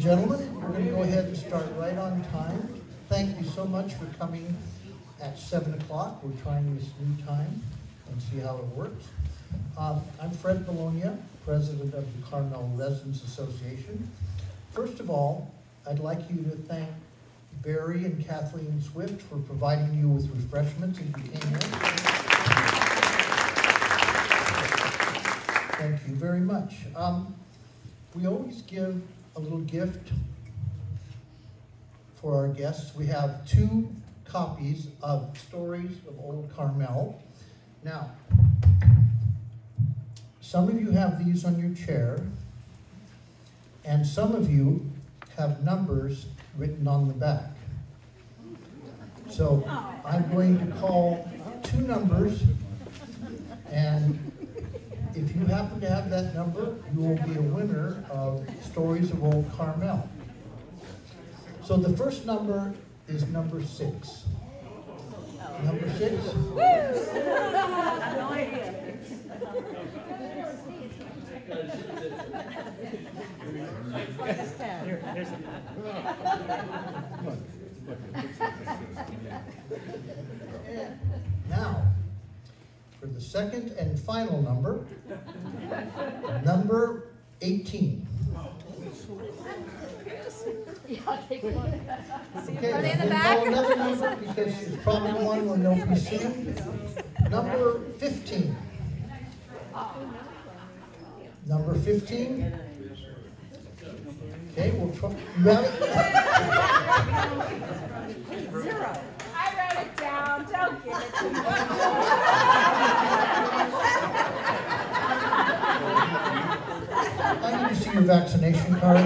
And gentlemen, we're going to go ahead and start right on time. Thank you so much for coming at 7 o'clock. We're trying this new time and see how it works. Um, I'm Fred Bologna, president of the Carmel Residents Association. First of all, I'd like you to thank Barry and Kathleen Swift for providing you with refreshments as you came in. Thank you very much. Um, we always give little gift for our guests. We have two copies of Stories of Old Carmel. Now, some of you have these on your chair, and some of you have numbers written on the back. So I'm going to call two numbers, and if you happen to have that number, you will be a winner of Stories of Old Carmel. So the first number is number six. Number six? no idea. Now, for the second and final number, number 18. Yeah, I'll take one. Okay, Are they in the back? another number because it's probably one when they'll be seen. Number 15. Number 15. Okay, we'll try. You have it? Zero. It down, don't give it to me. I need to see your vaccination card.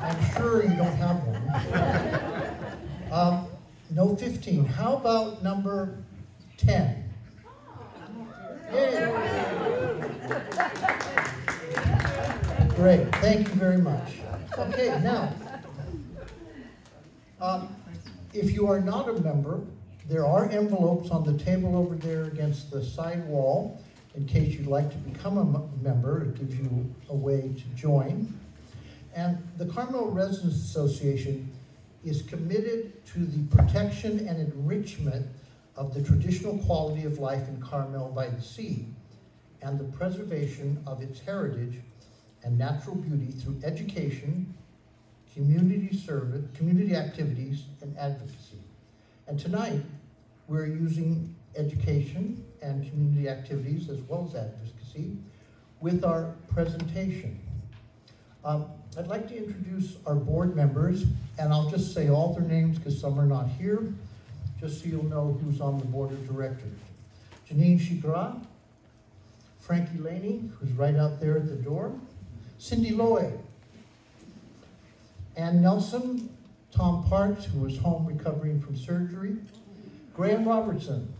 I'm sure you don't have one. Um, no 15. How about number 10? Yay. Great, thank you very much. Okay, now, um, if you are not a member, there are envelopes on the table over there against the side wall in case you'd like to become a member. It gives you a way to join. And the Carmel Residents Association is committed to the protection and enrichment of the traditional quality of life in Carmel by the Sea and the preservation of its heritage and natural beauty through education, community service, community activities, and advocacy. And tonight, we're using education and community activities as well as advocacy with our presentation. Um, I'd like to introduce our board members, and I'll just say all their names because some are not here, just so you'll know who's on the board of directors. Janine Chigra, Frankie Laney, who's right out there at the door, Cindy Lloyd, Ann Nelson, Tom Parks, who was home recovering from surgery, Graham Robertson,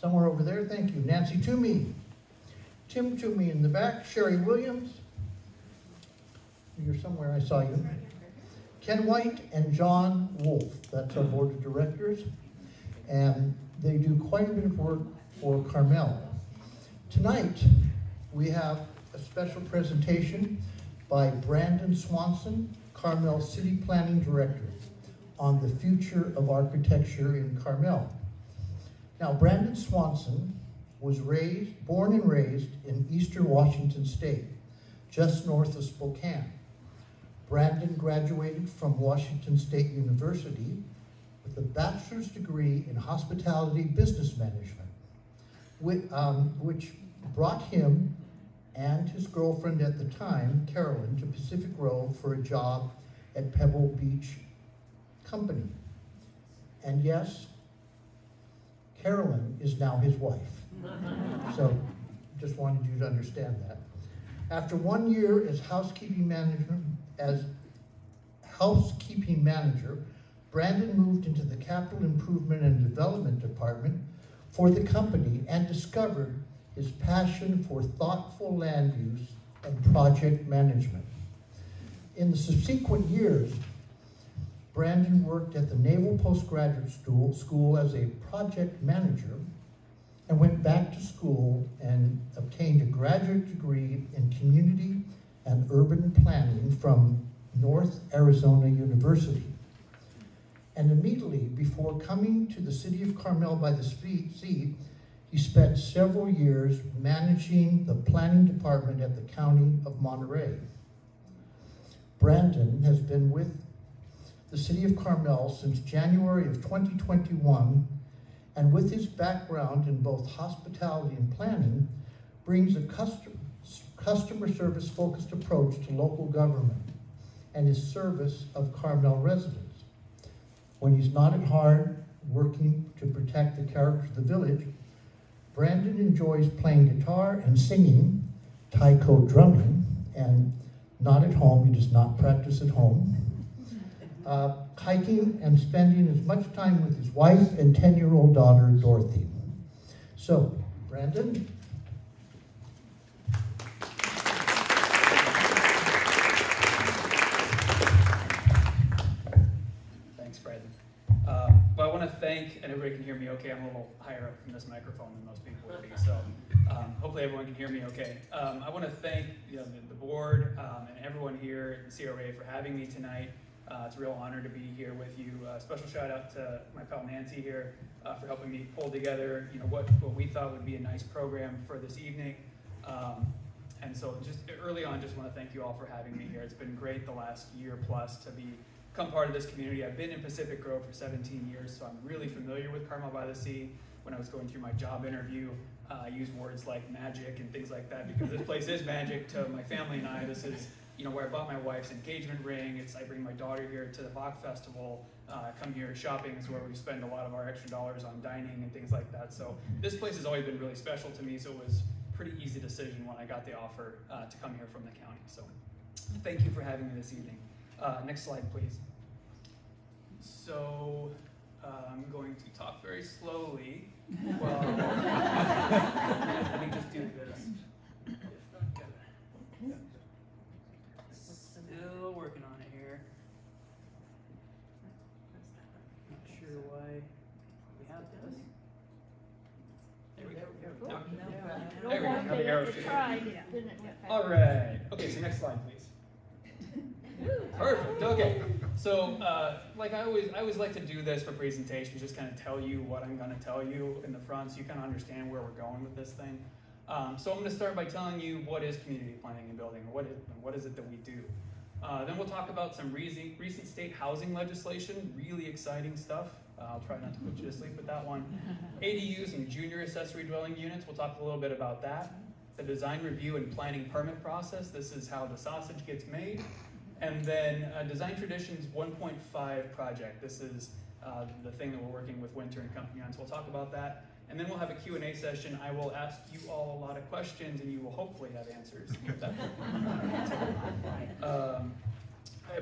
somewhere over there, thank you, Nancy Toomey, Tim Toomey in the back, Sherry Williams, you're somewhere, I saw you, Ken White and John Wolf, that's our board of directors, and they do quite a bit of work for Carmel. Tonight, we have a special presentation by Brandon Swanson, Carmel City Planning Director, on the future of architecture in Carmel. Now, Brandon Swanson was raised, born and raised in eastern Washington State, just north of Spokane. Brandon graduated from Washington State University with a bachelor's degree in hospitality business management, which, um, which brought him and his girlfriend at the time, Carolyn, to Pacific Grove for a job at Pebble Beach Company. And yes, Carolyn is now his wife. So just wanted you to understand that. After one year as housekeeping manager, as housekeeping manager, Brandon moved into the capital improvement and development department for the company and discovered his passion for thoughtful land use and project management. In the subsequent years, Brandon worked at the Naval Postgraduate School, School as a project manager and went back to school and obtained a graduate degree in community and urban planning from North Arizona University. And immediately before coming to the city of Carmel by the sea, he spent several years managing the planning department at the county of Monterey. Brandon has been with the city of Carmel since January of 2021, and with his background in both hospitality and planning, brings a custom, customer service focused approach to local government and his service of Carmel residents. When he's not at hard working to protect the character of the village, Brandon enjoys playing guitar and singing, taiko drumming, and not at home, he does not practice at home. Uh, hiking and spending as much time with his wife and 10 year old daughter, Dorothy. So, Brandon, and everybody can hear me okay. I'm a little higher up from this microphone than most people would be, so um, hopefully everyone can hear me okay. Um, I want to thank you know, the, the board um, and everyone here at the CRA for having me tonight. Uh, it's a real honor to be here with you. Uh, special shout out to my pal Nancy here uh, for helping me pull together you know, what, what we thought would be a nice program for this evening. Um, and so just early on, just want to thank you all for having me here. It's been great the last year plus to be become part of this community. I've been in Pacific Grove for 17 years, so I'm really familiar with Carmel by the Sea. When I was going through my job interview, uh, I used words like magic and things like that because this place is magic to my family and I. This is you know where I bought my wife's engagement ring. It's I bring my daughter here to the Bach Festival. Uh, come here shopping is where we spend a lot of our extra dollars on dining and things like that. So this place has always been really special to me. So it was pretty easy decision when I got the offer uh, to come here from the county. So thank you for having me this evening. Uh, next slide, please. So uh, I'm going to talk very slowly. Well, let me just do this. Still working on it here. Not sure why we have this. There we go. There we go. There we go. All right. Okay, so next slide, please. Perfect. Okay. So, uh, like I always, I always like to do this for presentations, just kind of tell you what I'm going to tell you in the front, so you kind of understand where we're going with this thing. Um, so I'm going to start by telling you what is community planning and building, what is, what is it that we do. Uh, then we'll talk about some recent, recent state housing legislation, really exciting stuff. Uh, I'll try not to put you to sleep with that one. ADUs and junior accessory dwelling units, we'll talk a little bit about that. The design review and planning permit process, this is how the sausage gets made. And then uh, Design Traditions 1.5 project. This is uh, the thing that we're working with Winter and Company on, so we'll talk about that. And then we'll have a Q&A session. I will ask you all a lot of questions, and you will hopefully have answers. um,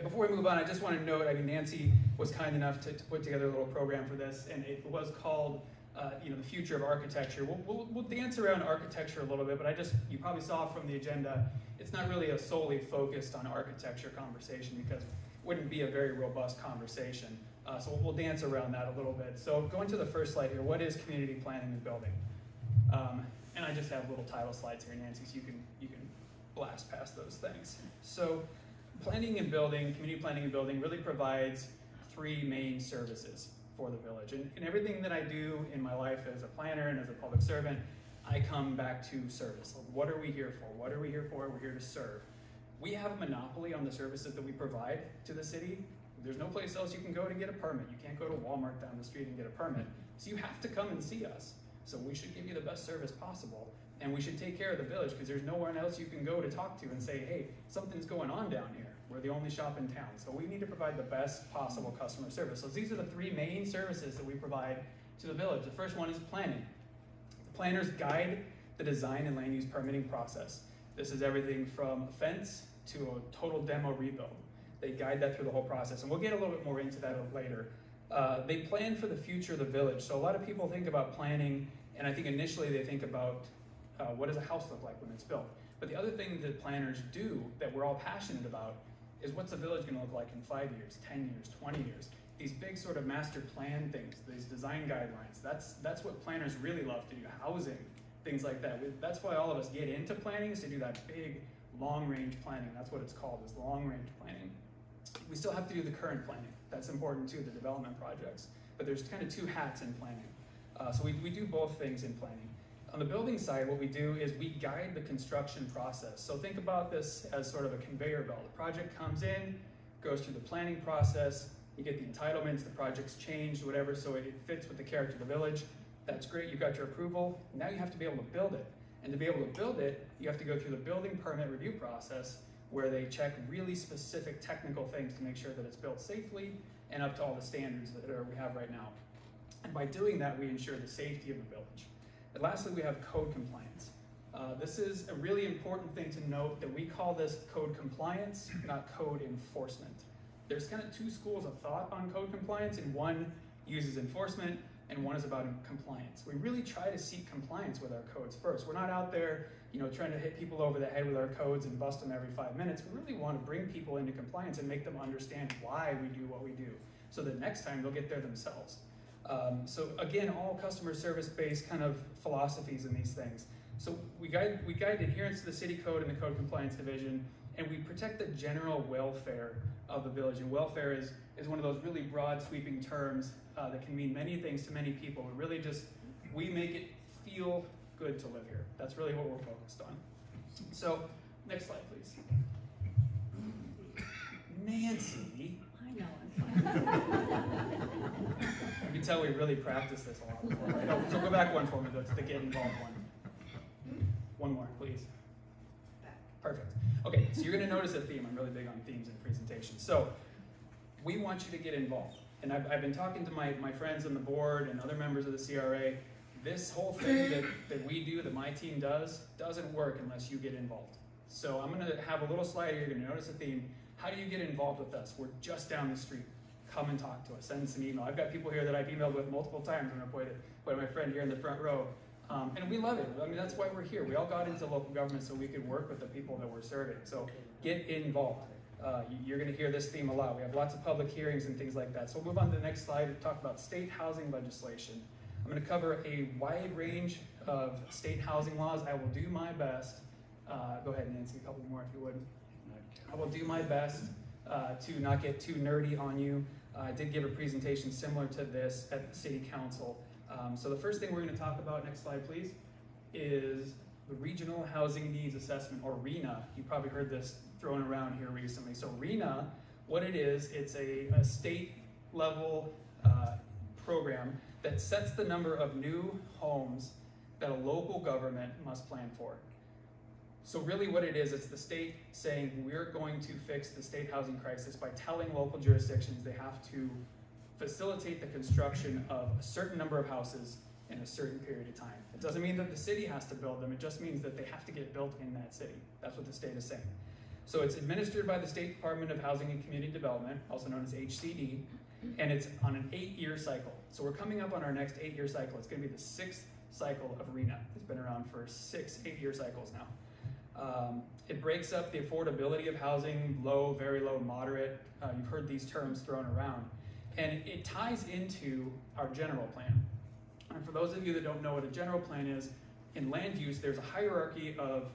before we move on, I just want to note, I mean, Nancy was kind enough to, to put together a little program for this, and it was called uh, you know, the future of architecture. We'll, we'll, we'll, dance around architecture a little bit, but I just, you probably saw from the agenda, it's not really a solely focused on architecture conversation because it wouldn't be a very robust conversation. Uh, so we'll dance around that a little bit. So going to the first slide here, what is community planning and building? Um, and I just have little title slides here, Nancy, so you can, you can blast past those things. So planning and building, community planning and building really provides three main services for the village. And, and everything that I do in my life as a planner and as a public servant, I come back to service. What are we here for? What are we here for? We're here to serve. We have a monopoly on the services that we provide to the city. There's no place else you can go to get a permit. You can't go to Walmart down the street and get a permit. So you have to come and see us. So we should give you the best service possible. And we should take care of the village because there's nowhere else you can go to talk to and say, hey, something's going on down here. We're the only shop in town. So we need to provide the best possible customer service. So these are the three main services that we provide to the village. The first one is planning. The planners guide the design and land use permitting process. This is everything from a fence to a total demo rebuild. They guide that through the whole process. And we'll get a little bit more into that later. Uh, they plan for the future of the village. So a lot of people think about planning, and I think initially they think about uh, what does a house look like when it's built. But the other thing that planners do that we're all passionate about is what's the village going to look like in five years, 10 years, 20 years? These big sort of master plan things, these design guidelines, that's, that's what planners really love to do, housing, things like that. That's why all of us get into planning is to do that big, long-range planning. That's what it's called, is long-range planning. We still have to do the current planning. That's important too, the development projects. But there's kind of two hats in planning. Uh, so we, we do both things in planning. On the building side, what we do is we guide the construction process. So think about this as sort of a conveyor belt. The project comes in, goes through the planning process, you get the entitlements, the project's changed, whatever, so it fits with the character of the village. That's great, you got your approval. Now you have to be able to build it. And to be able to build it, you have to go through the building permit review process where they check really specific technical things to make sure that it's built safely and up to all the standards that are, we have right now. And by doing that, we ensure the safety of the village. And lastly, we have code compliance. Uh, this is a really important thing to note that we call this code compliance, not code enforcement. There's kind of two schools of thought on code compliance, and one uses enforcement, and one is about compliance. We really try to seek compliance with our codes first. We're not out there, you know, trying to hit people over the head with our codes and bust them every five minutes. We really want to bring people into compliance and make them understand why we do what we do, so that next time they'll get there themselves. Um, so again, all customer service-based kind of philosophies in these things. So we guide, we guide adherence to the city code and the code compliance division, and we protect the general welfare of the village. And welfare is, is one of those really broad sweeping terms uh, that can mean many things to many people. But really just, we make it feel good to live here. That's really what we're focused on. So, next slide, please. Nancy. You can tell we really practiced this a lot before, so go back one for me, the, the get involved one. One more, please. Perfect. Okay, so you're going to notice a theme. I'm really big on themes in presentations. So we want you to get involved. And I've, I've been talking to my, my friends on the board and other members of the CRA. This whole thing that, that we do, that my team does, doesn't work unless you get involved. So I'm going to have a little slide here. You're going to notice a theme. How do you get involved with us? We're just down the street. Come and talk to us. Send us an email. I've got people here that I've emailed with multiple times. I'm going to point at, point at my friend here in the front row. Um, and we love it. I mean, that's why we're here. We all got into local government so we could work with the people that we're serving. So get involved. Uh, you're going to hear this theme a lot. We have lots of public hearings and things like that. So we'll move on to the next slide and talk about state housing legislation. I'm going to cover a wide range of state housing laws. I will do my best. Uh, go ahead, Nancy, a couple more if you would. I will do my best uh, to not get too nerdy on you. I did give a presentation similar to this at the City Council. Um, so the first thing we're going to talk about, next slide please, is the Regional Housing Needs Assessment, or RHNA. You probably heard this thrown around here recently. So RHNA, what it is, it's a, a state level uh, program that sets the number of new homes that a local government must plan for. So really what it is, it's the state saying we're going to fix the state housing crisis by telling local jurisdictions they have to facilitate the construction of a certain number of houses in a certain period of time. It doesn't mean that the city has to build them, it just means that they have to get built in that city. That's what the state is saying. So it's administered by the State Department of Housing and Community Development, also known as HCD, and it's on an eight-year cycle. So we're coming up on our next eight-year cycle. It's gonna be the sixth cycle of RHNA. It's been around for six, eight-year cycles now. Um, it breaks up the affordability of housing, low, very low, moderate. Uh, you've heard these terms thrown around. And it ties into our general plan. And for those of you that don't know what a general plan is, in land use, there's a hierarchy of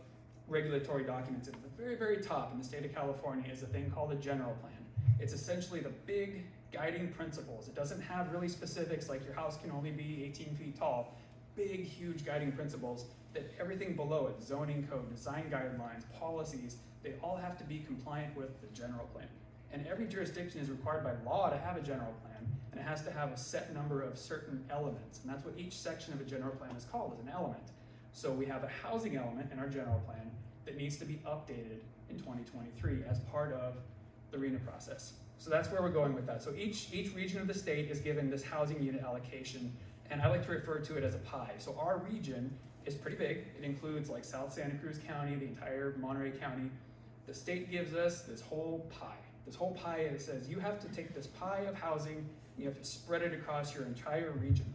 regulatory documents. At the very, very top in the state of California is a thing called a general plan. It's essentially the big guiding principles. It doesn't have really specifics like your house can only be 18 feet tall. Big, huge guiding principles that everything below it, zoning code, design guidelines, policies, they all have to be compliant with the general plan. And every jurisdiction is required by law to have a general plan, and it has to have a set number of certain elements. And that's what each section of a general plan is called, is an element. So we have a housing element in our general plan that needs to be updated in 2023 as part of the RHNA process. So that's where we're going with that. So each, each region of the state is given this housing unit allocation, and I like to refer to it as a pie. So our region is pretty big. It includes like South Santa Cruz County, the entire Monterey County. The state gives us this whole pie. This whole pie that says you have to take this pie of housing, you have to spread it across your entire region.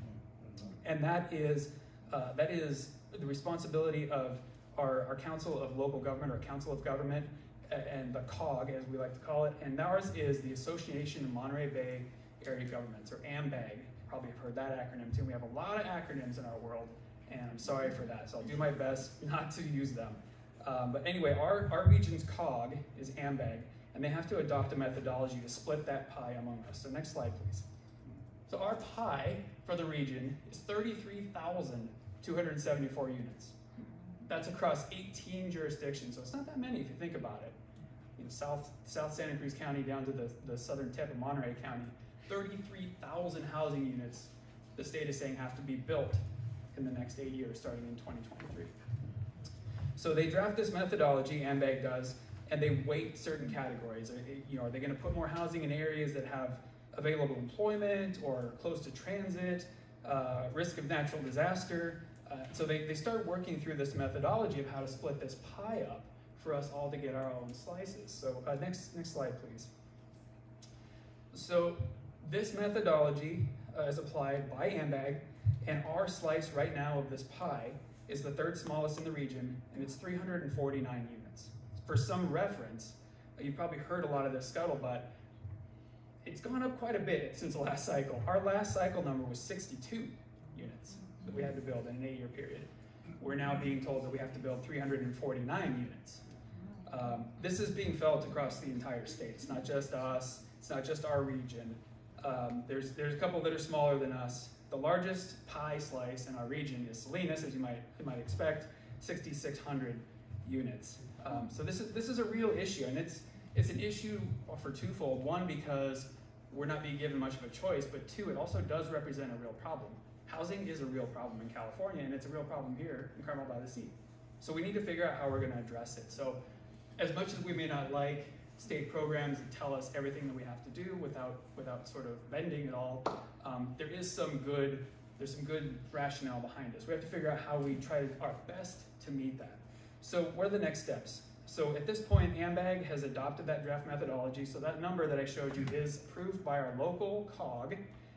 And that is, uh, that is the responsibility of our, our Council of Local Government or Council of Government and the COG, as we like to call it. And ours is the Association of Monterey Bay Area Governments, or AMBAG. Probably have heard that acronym too. We have a lot of acronyms in our world, and I'm sorry for that. So I'll do my best not to use them. Um, but anyway, our, our region's COG is AMBAG, and they have to adopt a methodology to split that pie among us. So next slide, please. So our pie for the region is 33,274 units. That's across 18 jurisdictions, so it's not that many if you think about it. You know, South, South Santa Cruz County down to the, the southern tip of Monterey County, 33,000 housing units the state is saying have to be built in the next eight years, starting in 2023. So they draft this methodology, AMBAG does, and they weight certain categories. You know, are they going to put more housing in areas that have available employment or close to transit, uh, risk of natural disaster? Uh, so they, they start working through this methodology of how to split this pie up for us all to get our own slices. So uh, next, next slide, please. So this methodology uh, is applied by AMBAG, and our slice right now of this pie is the third smallest in the region, and it's 349 units. For some reference, uh, you've probably heard a lot of this scuttlebutt. It's gone up quite a bit since the last cycle. Our last cycle number was 62 units that we had to build in an eight-year period. We're now being told that we have to build 349 units. Um, this is being felt across the entire state. It's not just us. It's not just our region. Um, there's, there's a couple that are smaller than us. The largest pie slice in our region is Salinas, as you might, you might expect, 6,600 units. Um, so this is, this is a real issue, and it's, it's an issue for twofold. One, because we're not being given much of a choice, but two, it also does represent a real problem. Housing is a real problem in California, and it's a real problem here in Carmel by the Sea. So we need to figure out how we're going to address it. So as much as we may not like state programs that tell us everything that we have to do without without sort of bending at all. Um, there is some good there's some good rationale behind this. We have to figure out how we try our best to meet that. So what are the next steps? So at this point, AMBAG has adopted that draft methodology. So that number that I showed you is approved by our local COG.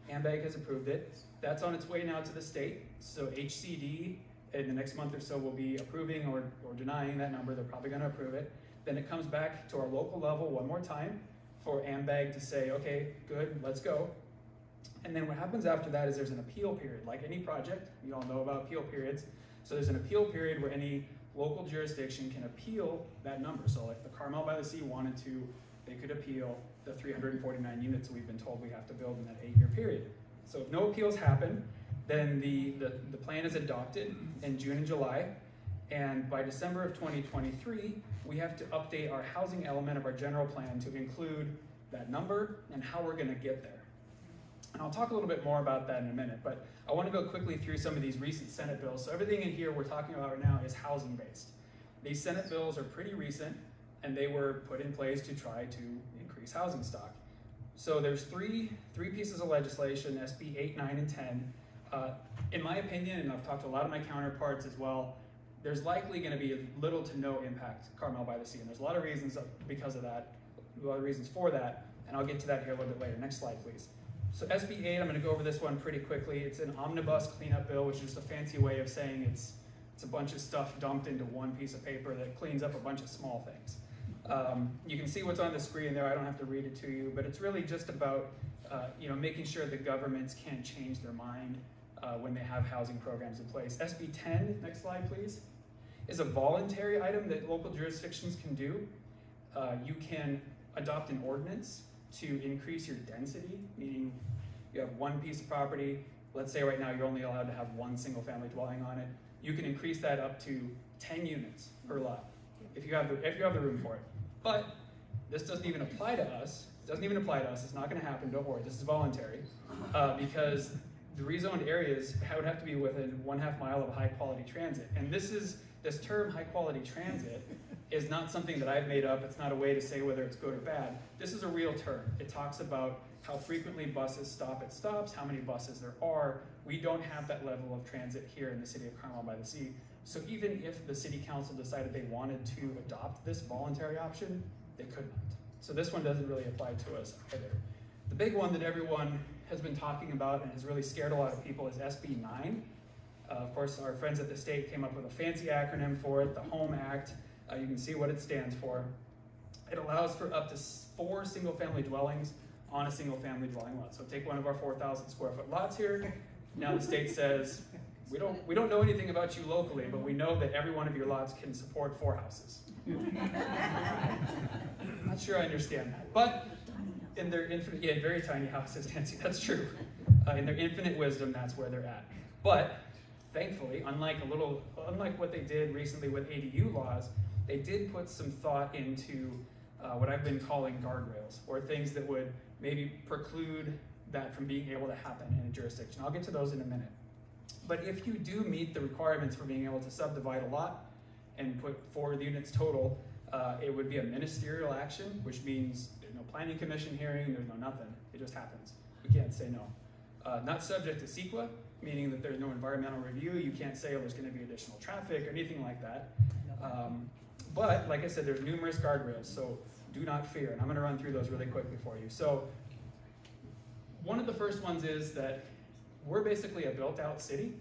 AMBAG has approved it. That's on its way now to the state. So HCD in the next month or so will be approving or, or denying that number. They're probably going to approve it. Then it comes back to our local level one more time for AMBAG to say, okay, good, let's go. And then what happens after that is there's an appeal period. Like any project, you all know about appeal periods. So there's an appeal period where any local jurisdiction can appeal that number. So if the Carmel by the Sea wanted to, they could appeal the 349 units we've been told we have to build in that eight-year period. So if no appeals happen, then the, the, the plan is adopted in June and July. And by December of 2023, we have to update our housing element of our general plan to include that number and how we're gonna get there. And I'll talk a little bit more about that in a minute, but I wanna go quickly through some of these recent Senate bills. So everything in here we're talking about right now is housing based. These Senate bills are pretty recent and they were put in place to try to increase housing stock. So there's three, three pieces of legislation, SB 8, 9, and 10. Uh, in my opinion, and I've talked to a lot of my counterparts as well, there's likely going to be little to no impact Carmel by the Sea, and there's a lot of reasons because of that, a lot of reasons for that, and I'll get to that here a little bit later. Next slide, please. So SB 8, I'm going to go over this one pretty quickly. It's an omnibus cleanup bill, which is just a fancy way of saying it's it's a bunch of stuff dumped into one piece of paper that cleans up a bunch of small things. Um, you can see what's on the screen there. I don't have to read it to you, but it's really just about uh, you know making sure the governments can't change their mind uh, when they have housing programs in place. SB 10, next slide, please is a voluntary item that local jurisdictions can do. Uh, you can adopt an ordinance to increase your density, meaning you have one piece of property. Let's say right now you're only allowed to have one single family dwelling on it. You can increase that up to 10 units per lot if you have the, if you have the room for it. But this doesn't even apply to us. It doesn't even apply to us. It's not going to happen. Don't worry. This is voluntary uh, because the rezoned areas would have to be within one half mile of high quality transit. And this is this term high quality transit is not something that I've made up. It's not a way to say whether it's good or bad. This is a real term. It talks about how frequently buses stop at stops, how many buses there are. We don't have that level of transit here in the city of Carmel by the Sea. So even if the city council decided they wanted to adopt this voluntary option, they could not. So this one doesn't really apply to us either. The big one that everyone has been talking about and has really scared a lot of people is SB 9. Uh, of course, our friends at the state came up with a fancy acronym for it, the HOME Act. Uh, you can see what it stands for. It allows for up to four single-family dwellings on a single-family dwelling lot. So take one of our 4,000 square foot lots here. Now the state says We don't, we don't know anything about you locally, but we know that every one of your lots can support four houses. Not sure I understand that, but in their infinite, yeah, very tiny houses, Nancy, that's true. Uh, in their infinite wisdom, that's where they're at. But thankfully, unlike a little, unlike what they did recently with ADU laws, they did put some thought into uh, what I've been calling guardrails, or things that would maybe preclude that from being able to happen in a jurisdiction. I'll get to those in a minute. But if you do meet the requirements for being able to subdivide a lot and put four units total, uh, it would be a ministerial action, which means there's no planning commission hearing, there's no nothing. It just happens. We can't say no. Uh, not subject to CEQA, meaning that there's no environmental review. You can't say, oh, there's going to be additional traffic or anything like that. Um, but like I said, there's numerous guardrails, so do not fear. And I'm going to run through those really quickly for you. So one of the first ones is that we're basically a built-out city.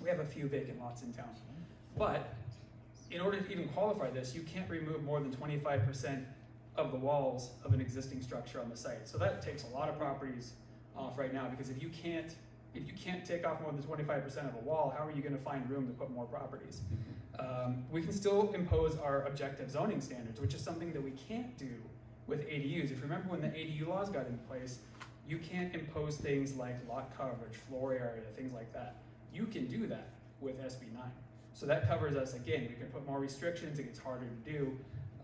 We have a few vacant lots in town. But in order to even qualify this, you can't remove more than 25% of the walls of an existing structure on the site. So that takes a lot of properties off right now because if you can't if you can't take off more than 25% of a wall, how are you going to find room to put more properties? Um, we can still impose our objective zoning standards, which is something that we can't do with ADUs. If you remember when the ADU laws got in place, you can't impose things like lot coverage, floor area, things like that. You can do that with SB 9. So that covers us again. We can put more restrictions, it gets harder to do.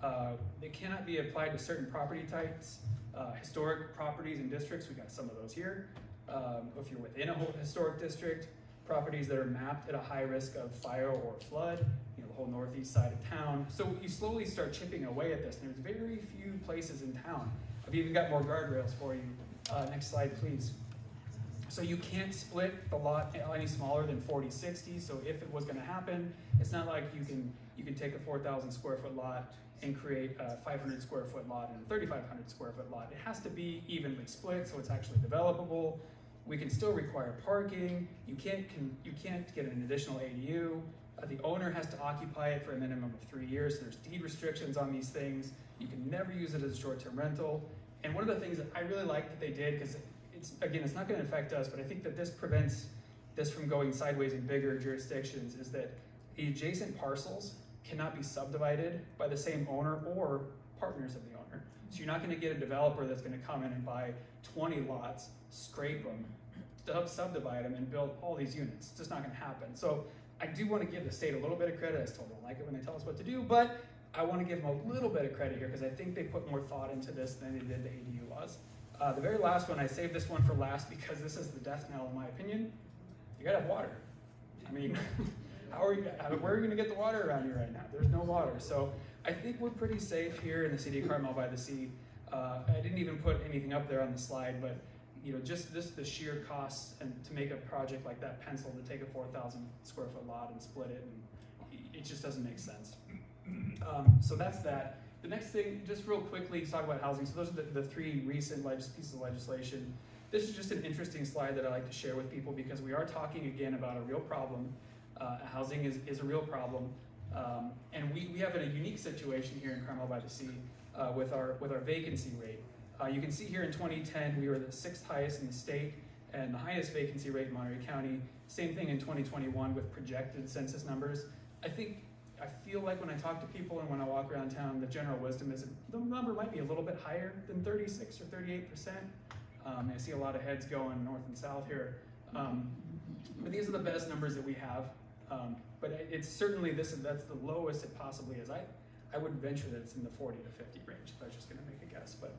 Uh, it cannot be applied to certain property types. Uh, historic properties and districts, we got some of those here. Um, if you're within a historic district, properties that are mapped at a high risk of fire or flood, you know, the whole northeast side of town. So you slowly start chipping away at this. And there's very few places in town. I've even got more guardrails for you. Uh, next slide, please. So you can't split the lot any smaller than 40, 60. So if it was gonna happen, it's not like you can, you can take a 4,000 square foot lot and create a 500 square foot lot and a 3,500 square foot lot. It has to be evenly split so it's actually developable. We can still require parking. You can't, can, you can't get an additional ADU. Uh, the owner has to occupy it for a minimum of three years. So there's deed restrictions on these things. You can never use it as a short-term rental. And one of the things that I really like that they did, because it's again, it's not going to affect us, but I think that this prevents this from going sideways in bigger jurisdictions, is that the adjacent parcels cannot be subdivided by the same owner or partners of the owner. So you're not going to get a developer that's going to come in and buy 20 lots, scrape them, subdivide them, and build all these units. It's just not going to happen. So I do want to give the state a little bit of credit. I still don't like it when they tell us what to do, but I want to give them a little bit of credit here because I think they put more thought into this than they did the ADU laws. Uh, the very last one, I saved this one for last because this is the death knell in my opinion. You gotta have water. I mean, how are you, where are you gonna get the water around here right now? There's no water. So I think we're pretty safe here in the city of Carmel by the Sea. Uh, I didn't even put anything up there on the slide, but you know, just this the sheer costs and to make a project like that pencil to take a 4,000 square foot lot and split it, and it just doesn't make sense. Um, so that's that. The next thing, just real quickly, to talk about housing. So those are the, the three recent pieces of legislation. This is just an interesting slide that I like to share with people because we are talking again about a real problem. Uh, housing is, is a real problem. Um, and we, we have a unique situation here in Carmel by the Sea uh, with, our, with our vacancy rate. Uh, you can see here in 2010, we were the sixth highest in the state and the highest vacancy rate in Monterey County. Same thing in 2021 with projected census numbers. I think, I feel like when I talk to people and when I walk around town, the general wisdom is the number might be a little bit higher than 36 or 38%. Um, I see a lot of heads going north and south here. Um, but these are the best numbers that we have. Um, but it's certainly this, that's the lowest it possibly is. I, I would venture that it's in the 40 to 50 range if I was just gonna make a guess. But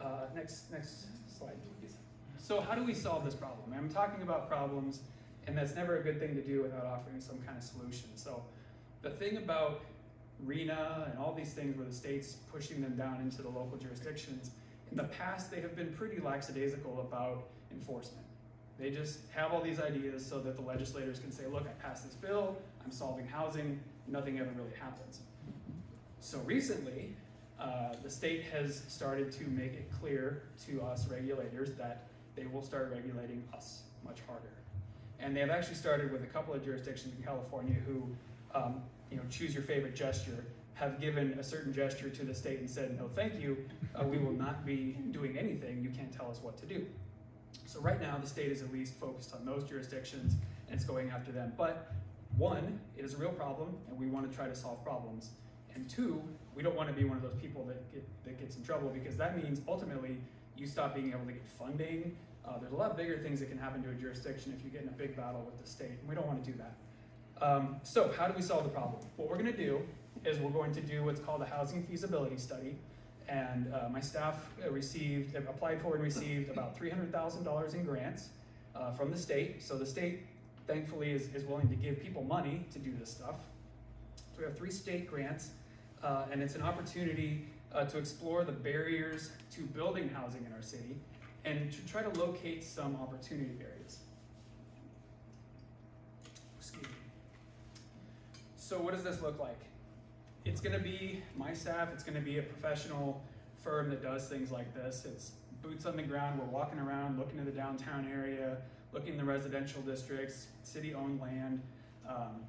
uh, next, next slide, please. So how do we solve this problem? I'm talking about problems, and that's never a good thing to do without offering some kind of solution. So the thing about RHNA and all these things where the state's pushing them down into the local jurisdictions, in the past they have been pretty lackadaisical about enforcement. They just have all these ideas so that the legislators can say, look, I passed this bill, I'm solving housing, nothing ever really happens. So recently, uh, the state has started to make it clear to us regulators that they will start regulating us much harder. And they have actually started with a couple of jurisdictions in California who, um, you know, choose your favorite gesture, have given a certain gesture to the state and said, no, thank you, uh, we will not be doing anything, you can't tell us what to do. So right now, the state is at least focused on those jurisdictions and it's going after them. But one, it is a real problem, and we want to try to solve problems. And two, we don't want to be one of those people that get that gets in trouble because that means ultimately you stop being able to get funding. Uh, there's a lot bigger things that can happen to a jurisdiction if you get in a big battle with the state, and we don't want to do that. Um, so how do we solve the problem? What we're going to do is we're going to do what's called a housing feasibility study, and uh, my staff received, applied for and received about $300,000 in grants uh, from the state. So the state, thankfully, is, is willing to give people money to do this stuff. So we have three state grants, uh, and it's an opportunity uh, to explore the barriers to building housing in our city and to try to locate some opportunity areas. So what does this look like? It's gonna be my staff, it's gonna be a professional firm that does things like this. It's boots on the ground, we're walking around, looking at the downtown area, looking in the residential districts, city-owned land. Um,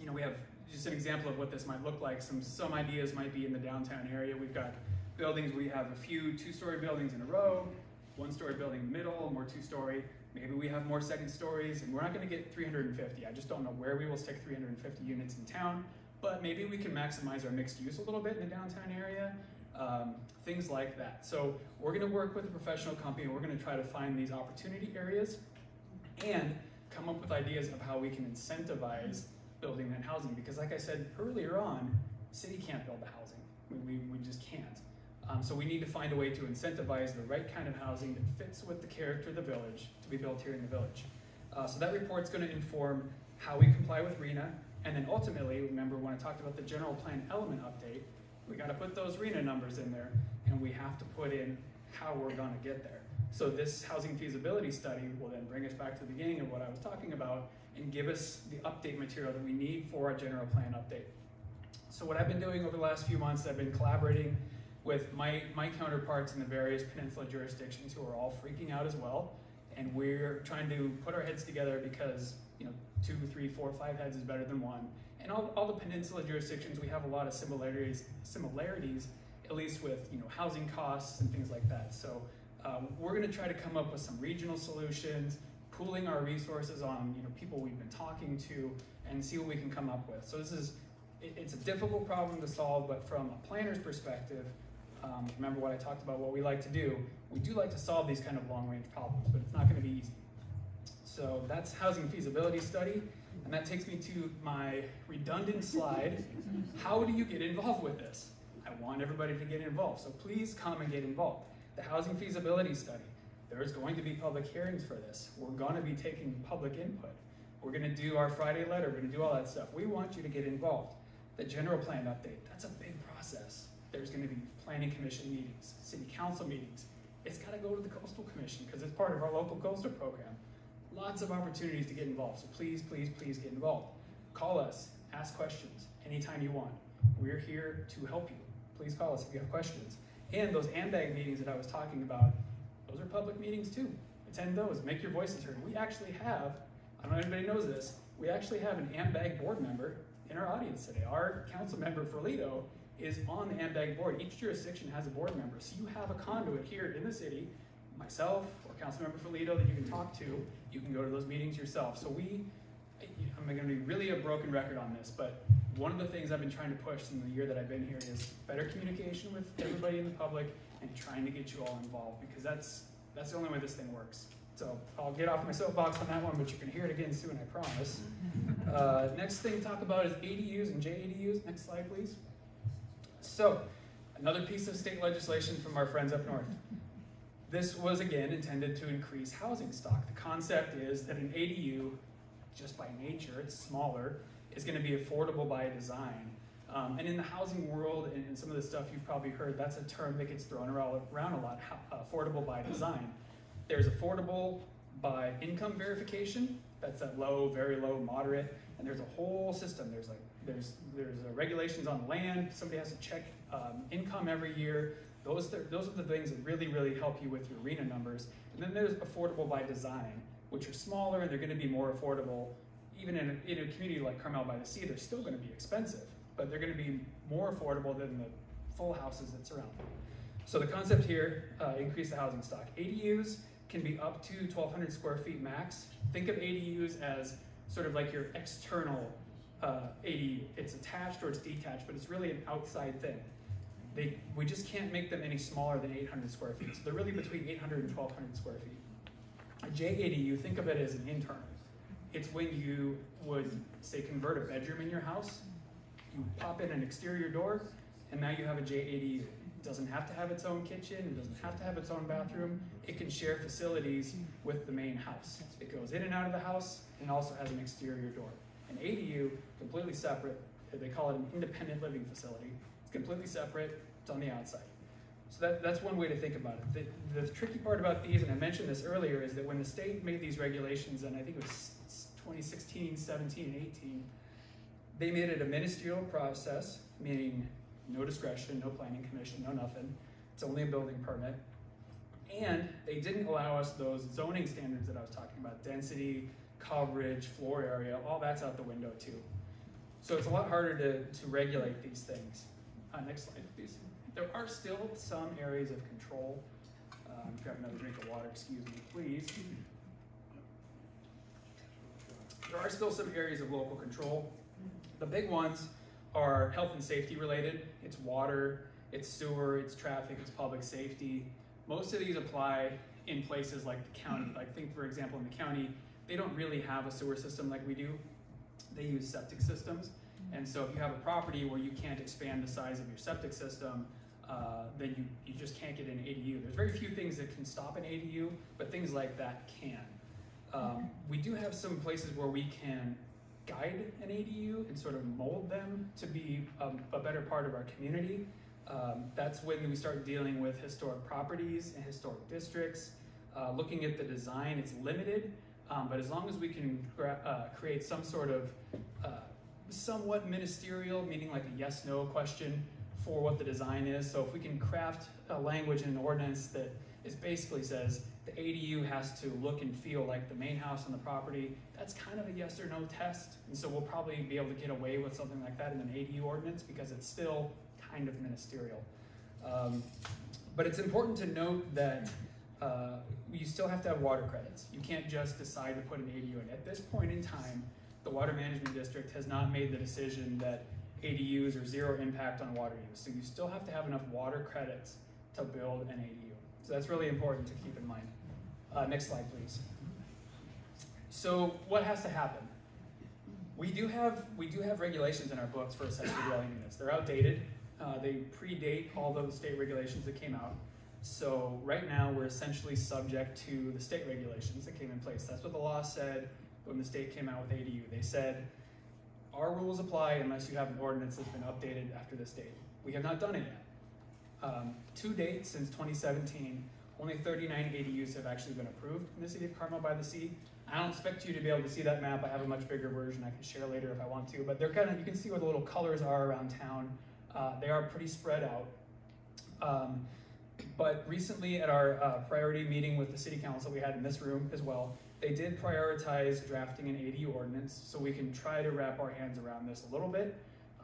you know, we have just an example of what this might look like. Some, some ideas might be in the downtown area. We've got buildings, we have a few two-story buildings in a row, one-story building in the middle, more two-story. Maybe we have more second stories, and we're not gonna get 350. I just don't know where we will stick 350 units in town, but maybe we can maximize our mixed use a little bit in the downtown area, um, things like that. So we're gonna work with a professional company, and we're gonna try to find these opportunity areas and come up with ideas of how we can incentivize building that housing. Because like I said earlier on, city can't build the housing. We, we, we just can't. Um, so we need to find a way to incentivize the right kind of housing that fits with the character of the village to be built here in the village. Uh, so that report's going to inform how we comply with RHNA, and then ultimately, remember when I talked about the general plan element update, we got to put those RHNA numbers in there, and we have to put in how we're going to get there. So this housing feasibility study will then bring us back to the beginning of what I was talking about and give us the update material that we need for our general plan update. So what I've been doing over the last few months, I've been collaborating with my, my counterparts in the various peninsula jurisdictions who are all freaking out as well. And we're trying to put our heads together because, you know, two, three, four, five heads is better than one. And all, all the peninsula jurisdictions, we have a lot of similarities, similarities, at least with, you know, housing costs and things like that. So um, we're gonna try to come up with some regional solutions, pooling our resources on, you know, people we've been talking to and see what we can come up with. So this is, it, it's a difficult problem to solve, but from a planner's perspective, um, remember what I talked about, what we like to do. We do like to solve these kind of long-range problems, but it's not going to be easy. So that's housing feasibility study, and that takes me to my redundant slide. How do you get involved with this? I want everybody to get involved, so please come and get involved. The housing feasibility study, there's going to be public hearings for this. We're going to be taking public input. We're going to do our Friday letter, we're going to do all that stuff. We want you to get involved. The general plan update, that's a big process. There's going to be planning commission meetings, city council meetings. It's got to go to the coastal commission because it's part of our local coastal program. Lots of opportunities to get involved. So please, please, please get involved. Call us, ask questions anytime you want. We're here to help you. Please call us if you have questions. And those AMBAG meetings that I was talking about, those are public meetings too. Attend those, make your voices heard. We actually have, I don't know if anybody knows this, we actually have an AMBAG board member in our audience today. Our council member Ferlito is on the AMBAG board. Each jurisdiction has a board member. So you have a conduit here in the city, myself or council member Ferlito that you can talk to. You can go to those meetings yourself. So we, I'm going to be really a broken record on this, but one of the things I've been trying to push in the year that I've been here is better communication with everybody in the public and trying to get you all involved because that's that's the only way this thing works. So I'll get off my soapbox on that one, but you can hear it again soon, I promise. Uh, next thing to talk about is ADUs and JADUs. Next slide, please. So, another piece of state legislation from our friends up north. This was again intended to increase housing stock. The concept is that an ADU, just by nature, it's smaller, is going to be affordable by design. Um, and in the housing world and, some of the stuff you've probably heard, that's a term that gets thrown around, a lot, affordable by design. There's affordable by income verification, that's at low, very low, moderate, and there's a whole system. There's like there's there's uh, regulations on land. Somebody has to check um, income every year. Those th those are the things that really really help you with your RHNA numbers. And then there's affordable by design, which are smaller and they're going to be more affordable. Even in a, in a community like Carmel by the Sea, they're still going to be expensive, but they're going to be more affordable than the full houses that surround them. So the concept here, uh, increase the housing stock. ADUs can be up to 1,200 square feet max. Think of ADUs as sort of like your external uh, ADU. It's attached or it's detached, but it's really an outside thing. They, we just can't make them any smaller than 800 square feet. So they're really between 800 and 1200 square feet. A JADU, think of it as an internal. It's when you would, say, convert a bedroom in your house, you pop in an exterior door, and now you have a JADU. It doesn't have to have its own kitchen, it doesn't have to have its own bathroom. It can share facilities with the main house. It goes in and out of the house and also has an exterior door. An ADU, completely separate, they call it an independent living facility. Completely separate, it's on the outside. So that, that's one way to think about it. The, the tricky part about these, and I mentioned this earlier, is that when the state made these regulations, and I think it was 2016, 17, 18, they made it a ministerial process, meaning no discretion, no planning commission, no nothing. It's only a building permit. And they didn't allow us those zoning standards that I was talking about, density, coverage, floor area, all that's out the window too. So it's a lot harder to, to regulate these things. Uh, next slide, please. There are still some areas of control. Um, grab another drink of water, excuse me, please. There are still some areas of local control. The big ones are health and safety related. It's water, it's sewer, it's traffic, it's public safety. Most of these apply in places like the county. Like think for example in the county, they don't really have a sewer system like we do. They use septic systems. And so if you have a property where you can't expand the size of your septic system, uh, then you, you just can't get an ADU. There's very few things that can stop an ADU, but things like that can. Um, we do have some places where we can guide an ADU and sort of mold them to be um, a better part of our community. Um, that's when we start dealing with historic properties and historic districts. Uh, looking at the design, it's limited, um, but as long as we can uh, create some sort of somewhat ministerial, meaning like a yes no question for what the design is. So if we can craft a language in an ordinance that is basically says the ADU has to look and feel like the main house on the property, that's kind of a yes or no test. And so we'll probably be able to get away with something like that in an ADU ordinance because it's still kind of ministerial. Um, but it's important to note that uh, you still have to have water credits. You can't just decide to put an ADU in. At this point in time, the Water Management District has not made the decision that ADUs are zero impact on water use. So you still have to have enough water credits to build an ADU. So that's really important to keep in mind. Uh, next slide, please. So what has to happen? We do have we do have regulations in our books for accessory dwelling units. They're outdated. Uh, they predate all those state regulations that came out. So right now we're essentially subject to the state regulations that came in place. That's what the law said when the state came out with ADU. They said our rules apply unless you have an ordinance that's been updated after this date. We have not done it yet. Um, to date, since 2017, only 39 ADUs have actually been approved in the city of Carmel by the Sea. I don't expect you to be able to see that map. I have a much bigger version I can share later if I want to, but they're kind of, you can see where the little colors are around town. Uh, they are pretty spread out. Um, but recently at our uh, priority meeting with the city council we had in this room as well, they did prioritize drafting an ADU ordinance so we can try to wrap our hands around this a little bit.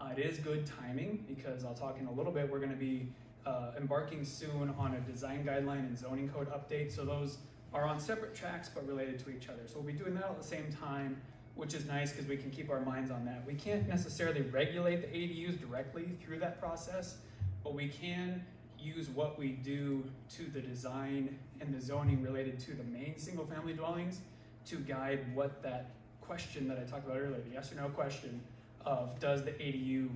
Uh, it is good timing because I'll talk in a little bit, we're gonna be uh, embarking soon on a design guideline and zoning code update. So those are on separate tracks but related to each other. So we'll be doing that at the same time, which is nice because we can keep our minds on that. We can't necessarily regulate the ADUs directly through that process, but we can use what we do to the design and the zoning related to the main single family dwellings to guide what that question that I talked about earlier, the yes or no question of does the ADU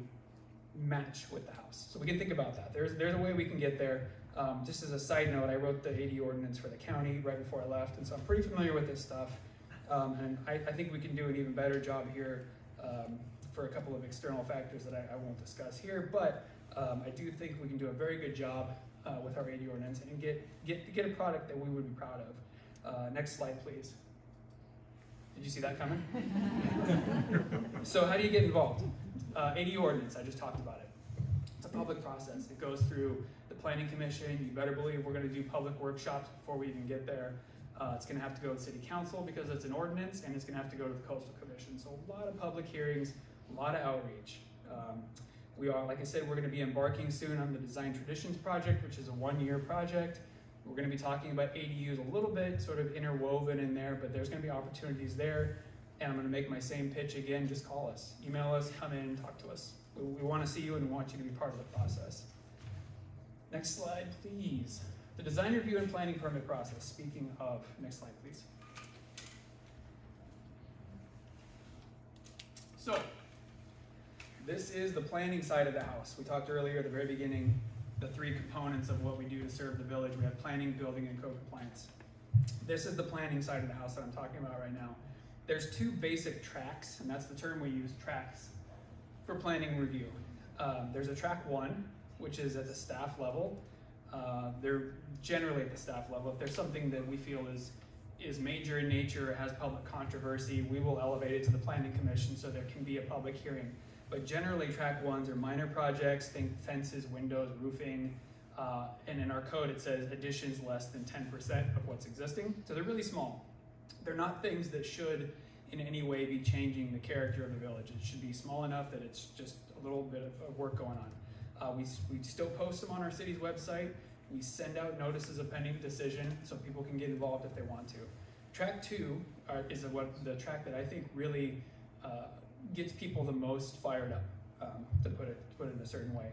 match with the house. So we can think about that. There's, there's a way we can get there. Um, just as a side note, I wrote the AD ordinance for the county right before I left, and so I'm pretty familiar with this stuff. Um, and I, I, think we can do an even better job here um, for a couple of external factors that I, I won't discuss here. But um, I do think we can do a very good job uh, with our AD ordinance and get, get, get a product that we would be proud of. Uh, next slide, please. Did you see that coming? so how do you get involved? Uh, AD ordinance, I just talked about it. It's a public process. It goes through the planning commission. You better believe we're gonna do public workshops before we even get there. Uh, it's gonna have to go to city council because it's an ordinance and it's gonna have to go to the coastal commission. So a lot of public hearings, a lot of outreach. Um, we are, like I said, we're gonna be embarking soon on the Design Traditions Project, which is a one-year project. We're going to be talking about ADUs a little bit, sort of interwoven in there, but there's going to be opportunities there. And I'm gonna make my same pitch again, just call us, email us, come in, talk to us. We, we wanna see you and we want you to be part of the process. Next slide, please. The design review and planning permit process, speaking of, next slide, please. So, this is the planning side of the house. We talked earlier at the very beginning, the three components of what we do to serve the village. We have planning, building, and code compliance. This is the planning side of the house that I'm talking about right now. There's two basic tracks, and that's the term we use, tracks, for planning review. Um, there's a track one, which is at the staff level. Uh, they're generally at the staff level. If there's something that we feel is is major in nature, or has public controversy, we will elevate it to the planning commission so there can be a public hearing. But generally, track ones are minor projects, think fences, windows, roofing, uh, and in our code it says additions less than 10% of what's existing. So they're really small. They're not things that should in any way be changing the character of the village. It should be small enough that it's just a little bit of, work going on. Uh, we, we still post them on our city's website. We send out notices of pending decision so people can get involved if they want to. Track two are, is what the track that I think really uh, gets people the most fired up, um, to put it to put it in a certain way.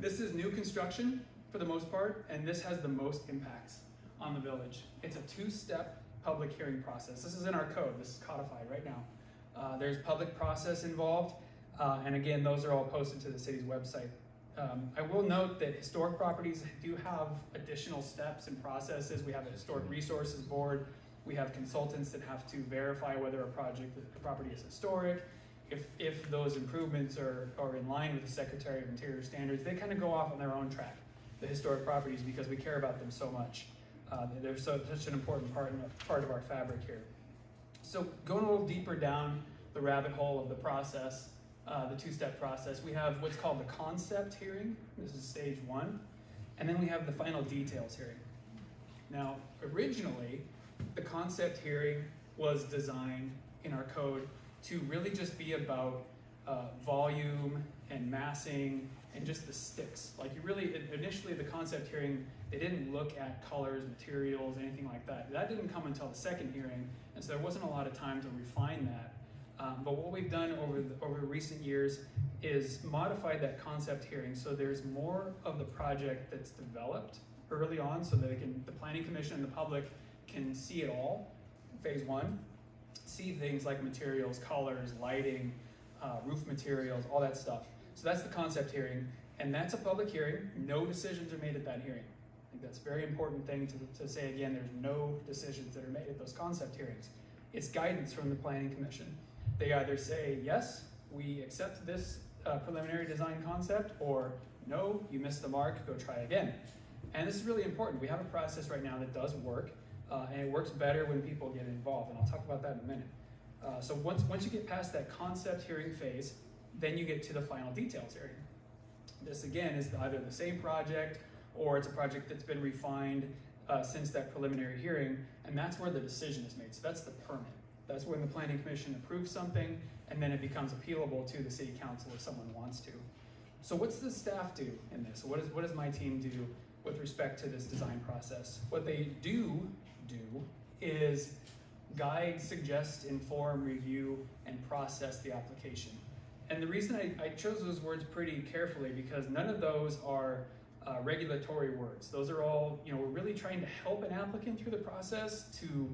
This is new construction for the most part, and this has the most impacts on the village. It's a two-step public hearing process. This is in our code. This is codified right now. Uh, there's public process involved, uh, and again, those are all posted to the city's website. Um, I will note that historic properties do have additional steps and processes. We have a historic resources board. We have consultants that have to verify whether a project, a property is historic. If, if those improvements are, are in line with the Secretary of Interior standards, they kind of go off on their own track, the historic properties, because we care about them so much. Uh, they're so, such an important part, part of our fabric here. So going a little deeper down the rabbit hole of the process, uh, the two-step process, we have what's called the concept hearing. This is stage one. And then we have the final details hearing. Now, originally, the concept hearing was designed in our code to really just be about uh, volume and massing and just the sticks. Like you really, initially the concept hearing, they didn't look at colors, materials, anything like that. That didn't come until the second hearing, and so there wasn't a lot of time to refine that. Um, but what we've done over the, over recent years is modified that concept hearing so there's more of the project that's developed early on so that can, the planning commission and the public can see it all, phase one, see things like materials, colors, lighting, uh, roof materials, all that stuff. So that's the concept hearing, and that's a public hearing. No decisions are made at that hearing. I think that's a very important thing to, to say again, there's no decisions that are made at those concept hearings. It's guidance from the planning commission. They either say, yes, we accept this uh, preliminary design concept, or no, you missed the mark, go try again. And this is really important. We have a process right now that does work, uh, and it works better when people get involved, and I'll talk about that in a minute. Uh, so once, once you get past that concept hearing phase, then you get to the final details hearing. This again is either the same project or it's a project that's been refined uh, since that preliminary hearing, and that's where the decision is made. So that's the permit. That's when the planning commission approves something, and then it becomes appealable to the city council if someone wants to. So what's the staff do in this? What, is, what does my team do with respect to this design process? What they do do is guide, suggest, inform, review, and process the application. And the reason I, I chose those words pretty carefully because none of those are uh, regulatory words. Those are all, you know, we're really trying to help an applicant through the process to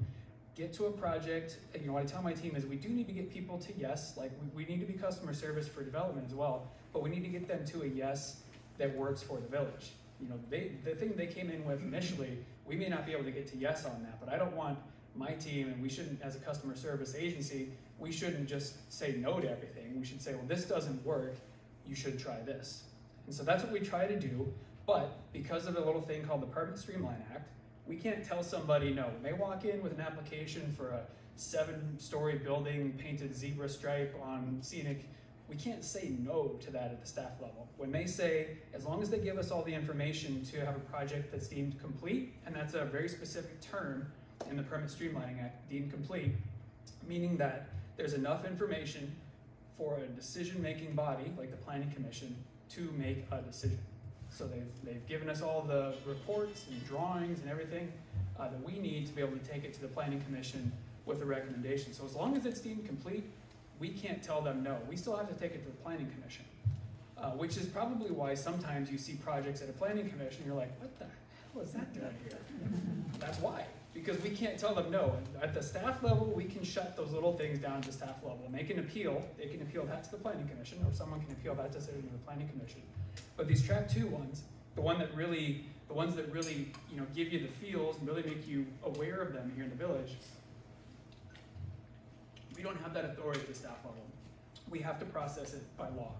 get to a project. You know, what I tell my team is we do need to get people to yes, like we, we need to be customer service for development as well, but we need to get them to a yes that works for the village. You know, they, the thing they came in with initially, we may not be able to get to yes on that, but I don't want my team, and we shouldn't, as a customer service agency, we shouldn't just say no to everything. We should say, well, this doesn't work, you should try this. And so that's what we try to do, but because of a little thing called the Permit Streamline Act, we can't tell somebody no. When they walk in with an application for a seven-story building painted zebra stripe on scenic, we can't say no to that at the staff level. When they say, as long as they give us all the information to have a project that's deemed complete, and that's a very specific term in the Permit Streamlining Act, deemed complete, meaning that there's enough information for a decision-making body, like the Planning Commission, to make a decision. So they've, they've given us all the reports and drawings and everything uh, that we need to be able to take it to the Planning Commission with a recommendation. So as long as it's deemed complete, we can't tell them no. We still have to take it to the planning commission. Uh, which is probably why sometimes you see projects at a planning commission, you're like, what the hell is that doing here? That's why, because we can't tell them no. At the staff level, we can shut those little things down the staff level. They can appeal, they can appeal that to the planning commission, or someone can appeal that decision to the planning commission. But these track two ones, the one that really, the ones that really, you know, give you the feels and really make you aware of them here in the village, we don't have that authority at the staff level. We have to process it by law.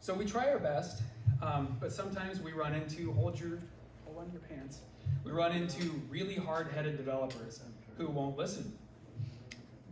So we try our best, um, but sometimes we run into, hold your, hold on your pants, we run into really hard-headed developers who won't listen.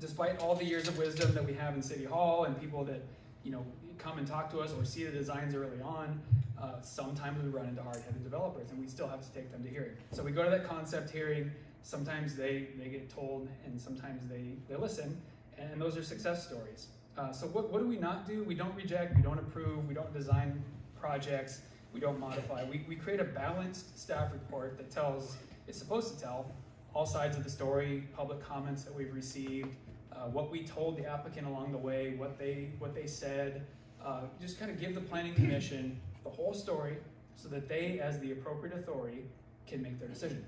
Despite all the years of wisdom that we have in City Hall and people that, you know, come and talk to us or see the designs early on, uh, sometimes we run into hard-headed developers and we still have to take them to hearing. So we go to that concept hearing, sometimes they, they get told and sometimes they, they listen, and those are success stories. Uh, so what, what do we not do? We don't reject, we don't approve, we don't design projects, we don't modify. We, we create a balanced staff report that tells, it's supposed to tell, all sides of the story, public comments that we've received, uh, what we told the applicant along the way, what they, what they said, uh, just kind of give the planning commission the whole story so that they, as the appropriate authority, can make their decision.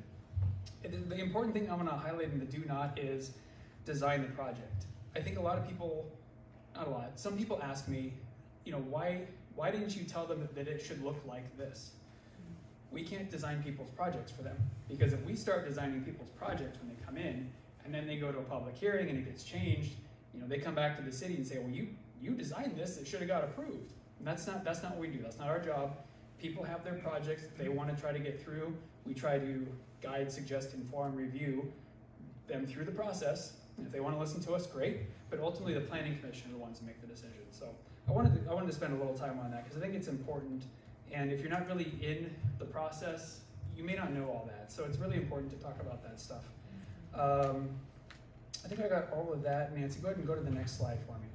It, the important thing I'm gonna highlight in the do not is design the project. I think a lot of people, not a lot, some people ask me, you know, why, why didn't you tell them that it should look like this? We can't design people's projects for them because if we start designing people's projects when they come in and then they go to a public hearing and it gets changed, you know, they come back to the city and say, well, you, you designed this, it should have got approved. And that's not, that's not what we do, that's not our job. People have their projects they want to try to get through. We try to guide, suggest, inform, review them through the process. If they want to listen to us, great. But ultimately, the planning commission are the ones who make the decision. So I wanted to, I wanted to spend a little time on that because I think it's important. And if you're not really in the process, you may not know all that. So it's really important to talk about that stuff. Um, I think I got all of that. Nancy, go ahead and go to the next slide for me.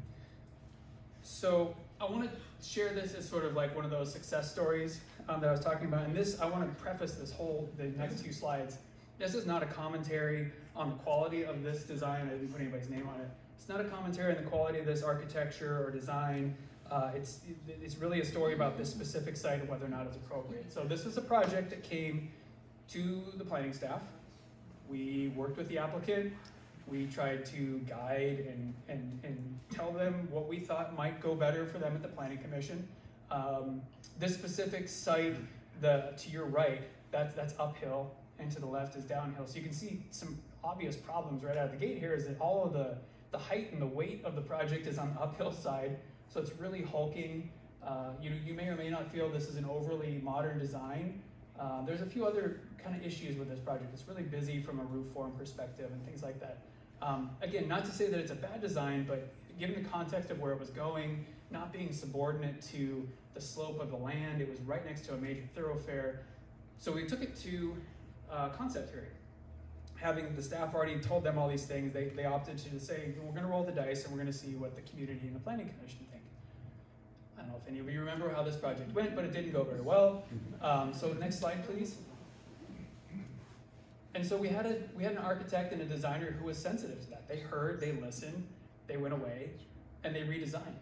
So I want to share this as sort of like one of those success stories um, that I was talking about. And this, I want to preface this whole, the next two slides. This is not a commentary on the quality of this design. I didn't put anybody's name on it. It's not a commentary on the quality of this architecture or design. Uh, it's, it's really a story about this specific site and whether or not it's appropriate. So this is a project that came to the planning staff. We worked with the applicant. We tried to guide and, and, and tell them what we thought might go better for them at the planning commission. Um, this specific site, the to your right, that's, that's uphill, and to the left is downhill. So you can see some obvious problems right out of the gate here is that all of the, the height and the weight of the project is on the uphill side, so it's really hulking. Uh, you, know, you may or may not feel this is an overly modern design. Uh, there's a few other kind of issues with this project. It's really busy from a roof form perspective and things like that. Um, again, not to say that it's a bad design, but given the context of where it was going, not being subordinate to the slope of the land, it was right next to a major thoroughfare. So we took it to uh, concept hearing. Having the staff already told them all these things, they, they opted to say, we're gonna roll the dice and we're gonna see what the community and the planning commission think. I don't know if any of you remember how this project went, but it didn't go very well. Um, so next slide, please. And so we had a we had an architect and a designer who was sensitive to that. They heard, they listened, they went away, and they redesigned.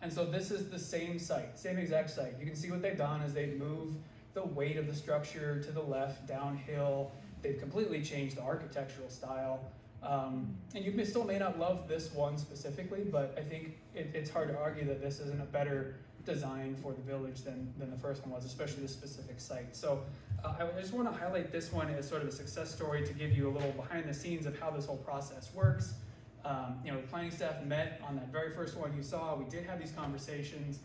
And so this is the same site, same exact site. You can see what they've done is they've moved the weight of the structure to the left, downhill. They've completely changed the architectural style. Um, and you may, still may not love this one specifically, but I think it, it's hard to argue that this isn't a better design for the village than, than the first one was, especially the specific site. So uh, I just want to highlight this one as sort of a success story to give you a little behind the scenes of how this whole process works. Um, you know, the planning staff met on that very first one you saw. We did have these conversations.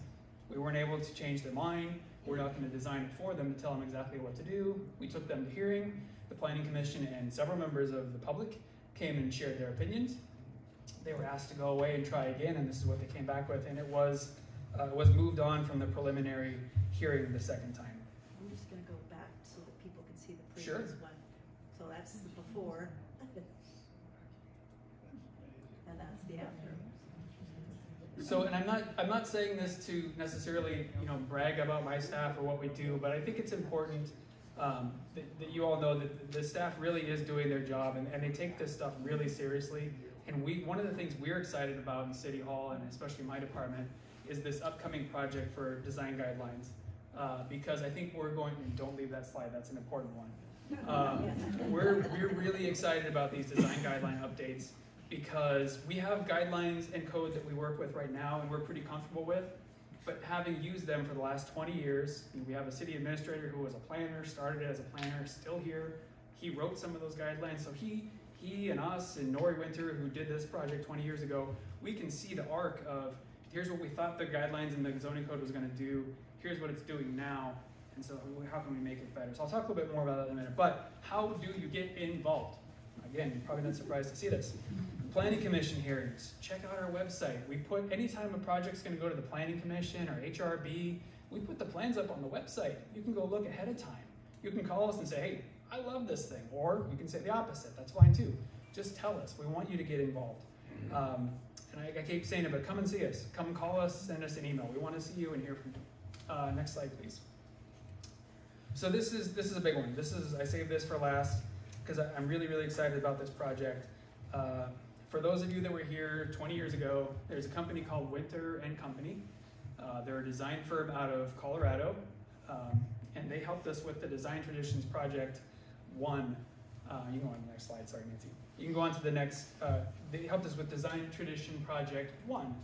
We weren't able to change their mind. We're not going to design it for them to tell them exactly what to do. We took them to hearing. The planning commission and several members of the public came and shared their opinions. They were asked to go away and try again, and this is what they came back with. And it was uh, was moved on from the preliminary hearing the second time. I'm just gonna go back so that people can see the Sure. previous one. So that's the before. And that's the after. So, and I'm not, I'm not saying this to necessarily, you know, brag about my staff or what we do, but I think it's important um, that, that you all know that the staff really is doing their job and, and they take this stuff really seriously. And we, one of the things we're excited about in City Hall and especially my department is this upcoming project for design guidelines. Uh, because I think we're going, and don't leave that slide, that's an important one. Um, we're, we're really excited about these design guideline updates because we have guidelines and code that we work with right now and we're pretty comfortable with. But having used them for the last 20 years, we have a city administrator who was a planner, started as a planner, still here. He wrote some of those guidelines, so he, he and us and Noré Winter, who did this project 20 years ago, we can see the arc of here's what we thought the guidelines and the zoning code was going to do, here's what it's doing now, and so how can we make it better? So I'll talk a little bit more about that in a minute. But how do you get involved? Again, you're probably not surprised to see this. Planning Commission hearings, check out our website. We put, anytime a project's gonna go to the Planning Commission or HRB, we put the plans up on the website. You can go look ahead of time. You can call us and say, hey, I love this thing. Or you can say the opposite, that's fine too. Just tell us, we want you to get involved. Um, and I, I keep saying it, but come and see us. Come call us, send us an email. We wanna see you and hear from you. Uh, next slide, please. So this is, this is a big one. This is, I saved this for last because I'm really, really excited about this project. Uh, for those of you that were here 20 years ago, there's a company called Winter and Company. Uh, they're a design firm out of Colorado, um, and they helped us with the Design Traditions Project One. Uh, you can go on the next slide, sorry, Nancy. You can go on to the next. Uh, they helped us with Design Tradition Project One,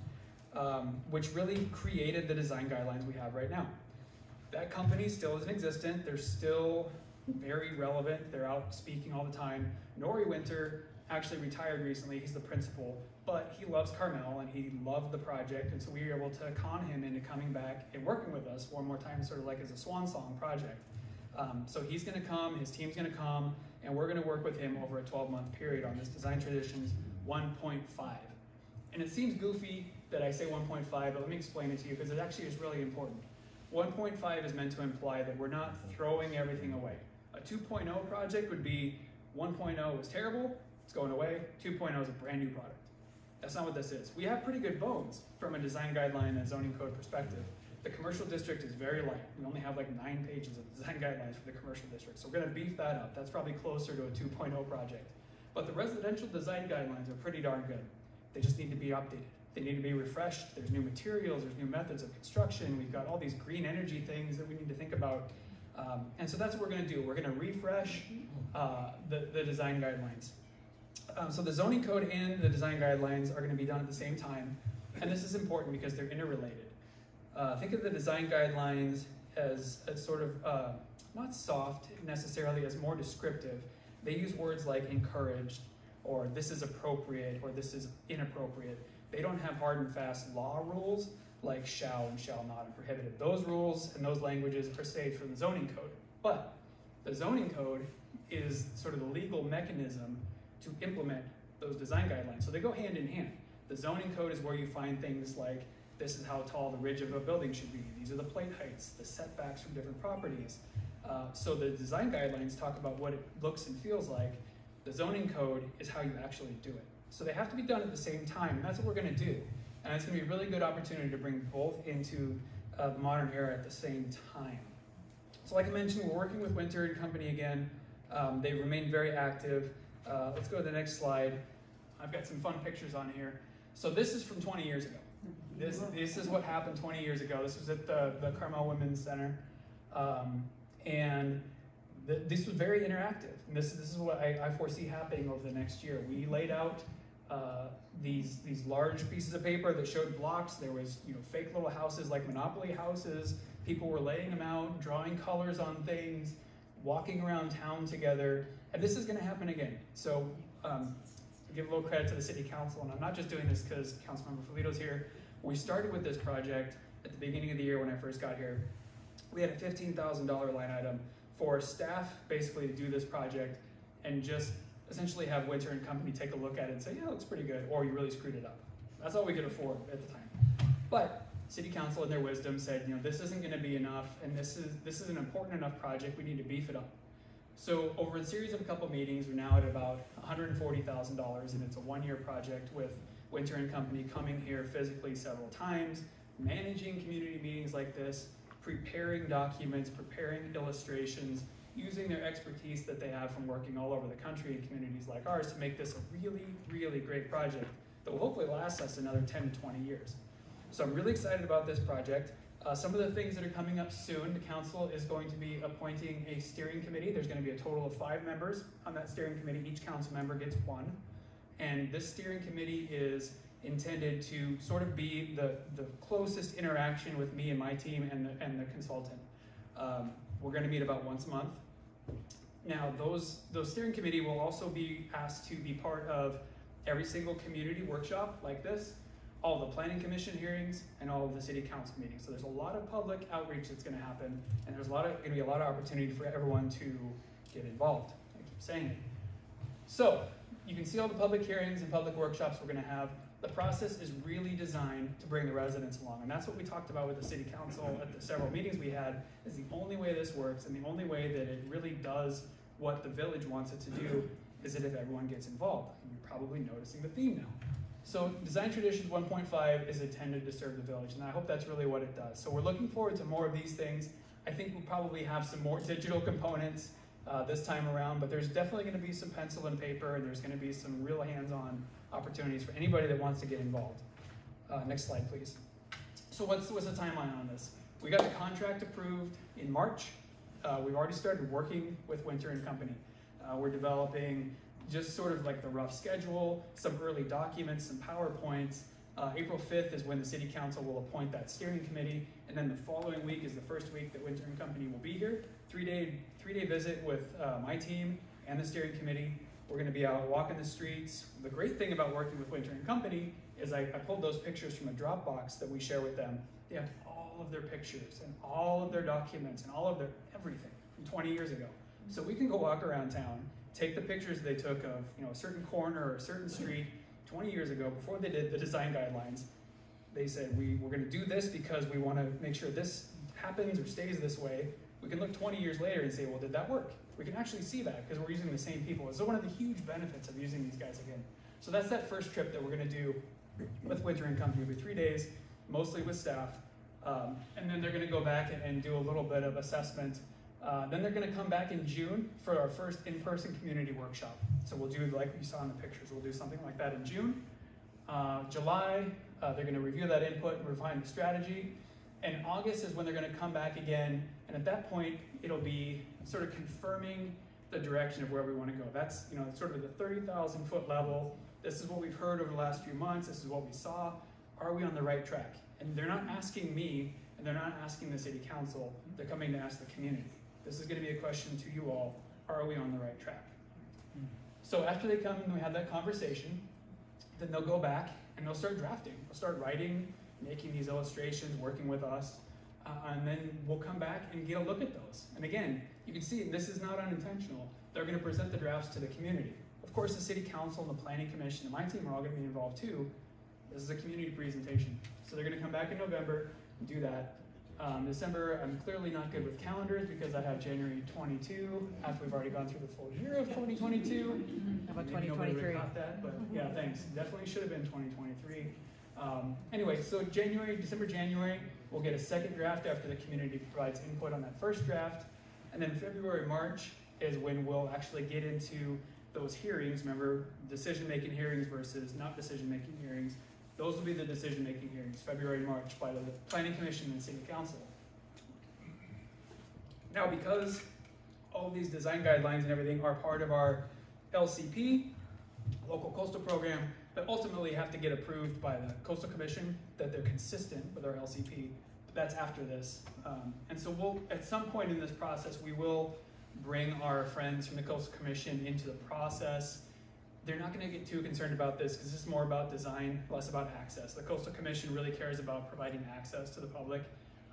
um, which really created the design guidelines we have right now. That company still is in existence. They're still very relevant. They're out speaking all the time. Noré Winter actually retired recently. He's the principal, but he loves Carmel and he loved the project. And so we were able to con him into coming back and working with us one more time, sort of like as a swan song project. Um, so he's going to come, his team's going to come, and we're going to work with him over a 12 month period on this Design Traditions 1.5. And it seems goofy that I say 1.5, but let me explain it to you because it actually is really important. 1.5 is meant to imply that we're not throwing everything away. A 2.0 project would be 1.0 was terrible, it's going away, 2.0 is a brand new product. That's not what this is. We have pretty good bones from a design guideline and zoning code perspective. The commercial district is very light. We only have like nine pages of design guidelines for the commercial district. So we're gonna beef that up. That's probably closer to a 2.0 project. But the residential design guidelines are pretty darn good. They just need to be updated. They need to be refreshed. There's new materials, there's new methods of construction. We've got all these green energy things that we need to think about. Um, and so that's what we're going to do. We're going to refresh uh, the, the design guidelines. Um, so the zoning code and the design guidelines are going to be done at the same time. And this is important because they're interrelated. Uh, think of the design guidelines as, as sort of uh, not soft necessarily, as more descriptive. They use words like encouraged, or this is appropriate, or this is inappropriate. They don't have hard and fast law rules like shall and shall not and prohibited. Those rules and those languages are saved from the zoning code. But the zoning code is sort of the legal mechanism to implement those design guidelines. So they go hand in hand. The zoning code is where you find things like this is how tall the ridge of a building should be. These are the plate heights, the setbacks from different properties. Uh, so the design guidelines talk about what it looks and feels like. The zoning code is how you actually do it. So they have to be done at the same time, and that's what we're going to do. And it's to be a really good opportunity to bring both into uh, the modern era at the same time. So like I mentioned, we're working with Winter and Company again. Um, they remain very active. Uh, let's go to the next slide. I've got some fun pictures on here. So this is from 20 years ago. This, this is what happened 20 years ago. This was at the, the Carmel Women's Center. Um, and the, this was very interactive. And this, this is what I, I foresee happening over the next year. We laid out uh, these these large pieces of paper that showed blocks. There was you know fake little houses like Monopoly houses. People were laying them out, drawing colors on things, walking around town together. And this is going to happen again. So um, give a little credit to the city council, and I'm not just doing this because Councilmember Ferlito's here. We started with this project at the beginning of the year when I first got here. We had a $15,000 line item for staff basically to do this project and just essentially have Winter and Company take a look at it and say, yeah, it looks pretty good, or you really screwed it up. That's all we could afford at the time. But City Council, in their wisdom, said, you know, this isn't going to be enough, and this is this is an important enough project. We need to beef it up. So over a series of a couple meetings, we're now at about $140,000, and it's a one-year project with Winter and Company coming here physically several times, managing community meetings like this, preparing documents, preparing illustrations, using their expertise that they have from working all over the country in communities like ours to make this a really, really great project that will hopefully last us another 10 to 20 years. So I'm really excited about this project. Uh, some of the things that are coming up soon, the council is going to be appointing a steering committee. There's going to be a total of five members on that steering committee. Each council member gets one. And this steering committee is intended to sort of be the, the closest interaction with me and my team and the, and the consultant. Um, we're going to meet about once a month. Now, those, those steering committee will also be asked to be part of every single community workshop like this, all the planning commission hearings, and all of the city council meetings. So there's a lot of public outreach that's gonna happen, and there's a lot of, gonna be a lot of opportunity for everyone to get involved. I keep saying it. So, you can see all the public hearings and public workshops we're gonna have. The process is really designed to bring the residents along, and that's what we talked about with the city council at the several meetings we had, is the only way this works, and the only way that it really does what the village wants it to do, is that if everyone gets involved. And you're probably noticing the theme now. So Design Traditions 1.5 is intended to serve the village, and I hope that's really what it does. So we're looking forward to more of these things. I think we'll probably have some more digital components uh, this time around, but there's definitely going to be some pencil and paper, and there's going to be some real hands-on opportunities for anybody that wants to get involved. Uh, next slide, please. So what's, what's the timeline on this? We got the contract approved in March. Uh, we've already started working with Winter and Company. Uh, we're developing just sort of like the rough schedule, some early documents, some PowerPoints. Uh, April 5th is when the City Council will appoint that steering committee, and then the following week is the first week that Winter and Company will be here. Three day, three day visit with uh, my team and the steering committee. We're going to be out walking the streets. The great thing about working with Winter and Company is I, I pulled those pictures from a Dropbox that we share with them. They have all of their pictures and all of their documents and all of their everything from 20 years ago. So we can go walk around town, take the pictures they took of you know a certain corner or a certain street 20 years ago before they did the design guidelines. They said we, we're going to do this because we want to make sure this happens or stays this way. We can look 20 years later and say, well, did that work? We can actually see that because we're using the same people. It's one of the huge benefits of using these guys again. So that's that first trip that we're going to do with Winter and Company. It'll be three days, mostly with staff. Um, and then they're going to go back and, and, do a little bit of assessment. Uh, then they're going to come back in June for our first in-person community workshop. So we'll do like you saw in the pictures. We'll do something like that in June. Uh, July, uh, they're going to review that input and refine the strategy. And August is when they're going to come back again. And at that point, it'll be sort of confirming the direction of where we want to go. That's you know sort of the 30,000 foot level. This is what we've heard over the last few months. This is what we saw. Are we on the right track? And they're not asking me, and they're not asking the city council. They're coming to ask the community. This is going to be a question to you all. Are we on the right track? So after they come and we have that conversation, then they'll go back and they'll start drafting. They'll start writing, making these illustrations, working with us, uh, and then we'll come back and get a look at those. And again, you can see this is not unintentional. They're going to present the drafts to the community. Of course, the city council and the planning commission and my team are all going to be involved too. This is a community presentation. So they're going to come back in November and do that. Um, December, I'm clearly not good with calendars because I have January 22 after we've already gone through the full year of 2022. How about Maybe nobody would've 2023? caught that, but yeah, thanks. Definitely should have been 2023. Um, anyway, so January, December, January, we'll get a second draft after the community provides input on that first draft. And then February, March is when we'll actually get into those hearings. Remember, decision-making hearings versus not decision-making hearings. Those will be the decision-making hearings, February, March, by the Planning Commission and City Council. Now, because all these design guidelines and everything are part of our LCP, local coastal program, but ultimately have to get approved by the coastal commission that they're consistent with our LCP. That's after this. Um, and so we'll, at some point in this process, we will bring our friends from the coastal commission into the process. They're not gonna get too concerned about this because this is more about design, less about access. The coastal commission really cares about providing access to the public.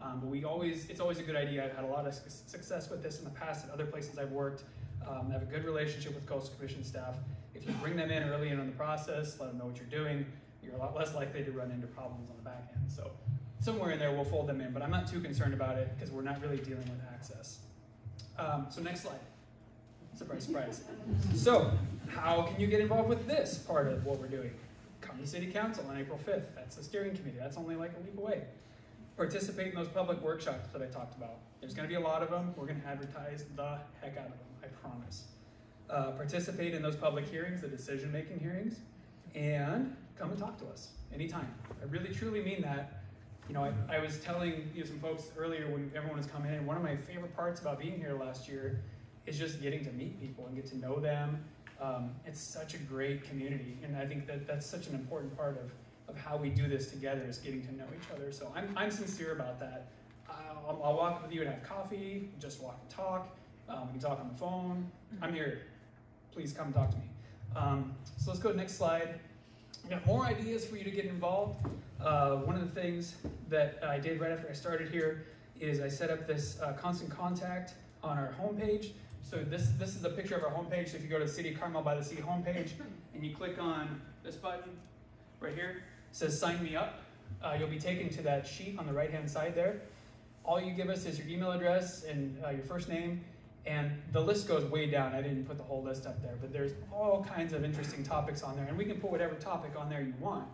Um, but we always, it's always a good idea. I've had a lot of su- success with this in the past at other places I've worked. Um, I have a good relationship with coastal commission staff. If you bring them in early in on the process, let them know what you're doing, you're a lot less likely to run into problems on the back end. So somewhere in there, we'll fold them in, but I'm not too concerned about it because we're not really dealing with access. Um, so next slide. Surprise, surprise. So how can you get involved with this part of what we're doing? Come to city council on April 5th. That's the steering committee. That's only like a week away. Participate in those public workshops that I talked about. There's going to be a lot of them. We're going to advertise the heck out of them, I promise. Uh, participate in those public hearings, the decision making hearings, and come and talk to us anytime. I really truly mean that. You know, I, I was telling you know, some folks earlier when everyone was coming in, one of my favorite parts about being here last year is just getting to meet people and get to know them. Um, it's such a great community, and I think that that's such an important part of, of how we do this together is getting to know each other. So I'm, I'm sincere about that. I'll, I'll walk with you and have coffee, just walk and talk. Um, we can talk on the phone. I'm here. Please come talk to me. Um, so let's go to the next slide. I got more ideas for you to get involved. Uh, one of the things that I did right after I started here is I set up this uh, constant contact on our homepage. So this this is a picture of our homepage. So if you go to the City of Carmel by the Sea homepage and you click on this button right here, it says sign me up. Uh, you'll be taken to that sheet on the right hand side there. All you give us is your email address and uh, your first name, and the list goes way down. I didn't put the whole list up there, but there's all kinds of interesting topics on there, and we can put whatever topic on there you want.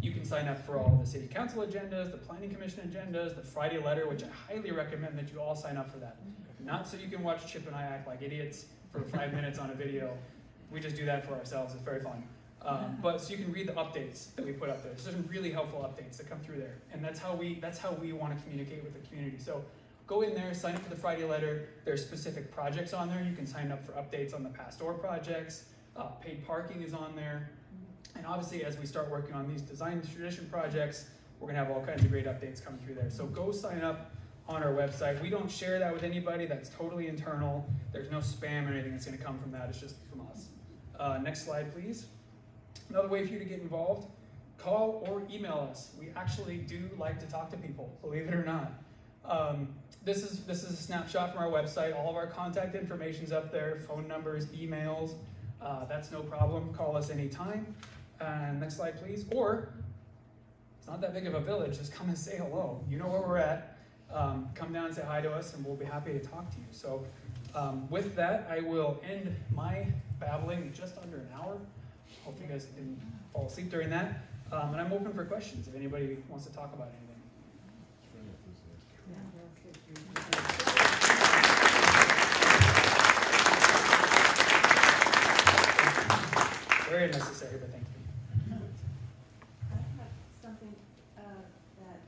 You can sign up for all the city council agendas, the planning commission agendas, the Friday letter, which I highly recommend that you all sign up for that. Not so you can watch Chip and I act like idiots for five minutes on a video. We just do that for ourselves. It's very fun. Um, but so you can read the updates that we put up there. So there's some really helpful updates that come through there, and that's how we that's how we want to communicate with the community. So go in there, sign up for the Friday letter. There's specific projects on there. You can sign up for updates on the Pastor projects. Uh, paid parking is on there, and obviously as we start working on these design tradition projects, we're gonna have all kinds of great updates coming through there. So go sign up on our website. We don't share that with anybody. That's totally internal. There's no spam or anything that's gonna come from that. It's just from us. Uh, next slide, please. Another way for you to get involved, call or email us. We actually do like to talk to people, believe it or not. Um, this is this is a snapshot from our website. All of our contact information's up there, phone numbers, emails. Uh, that's no problem. Call us anytime. And next slide, please. Or it's not that big of a village. Just come and say hello. You know where we're at. Um, come down and say hi to us, and we'll be happy to talk to you. So, um, with that, I will end my babbling in just under an hour. Hope you guys didn't fall asleep during that. Um, and I'm open for questions if anybody wants to talk about anything. Very necessary, but thank you. I have something, uh, that,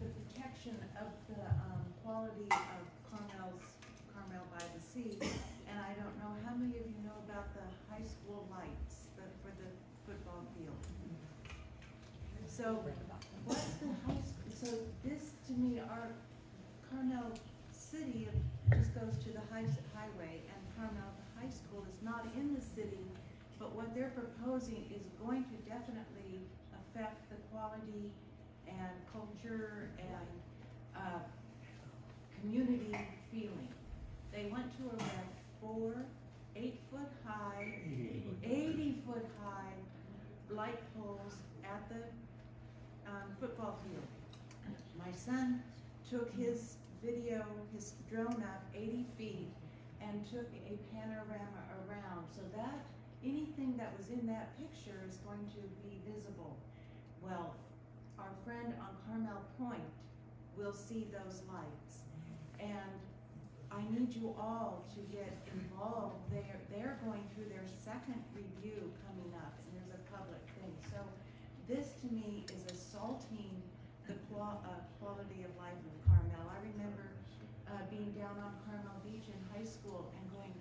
the protection of the, um, quality of Carmel's, Carmel by the Sea. And I don't know, how many of you know about the high school lights, the, for the football field? So, what's the high, school? so this, to me, our Carmel City just goes to the high, highway, and Carmel High School is not in the city, but what they're proposing is going to definitely affect the quality and culture and, uh, community feeling. They went to erect four eight-foot-high, eighty-foot-high light poles at the, um, football field. My son took his video, his drone up eighty feet and took a panorama around, so that, anything that was in that picture is going to be visible. Well, our friend on Carmel Point will see those lights. And I need you all to get involved. They're, they're going through their second review coming up, and there's a public thing. So this to me is assaulting the qual, uh, quality of life of Carmel. I remember, uh, being down on Carmel Beach in high school and going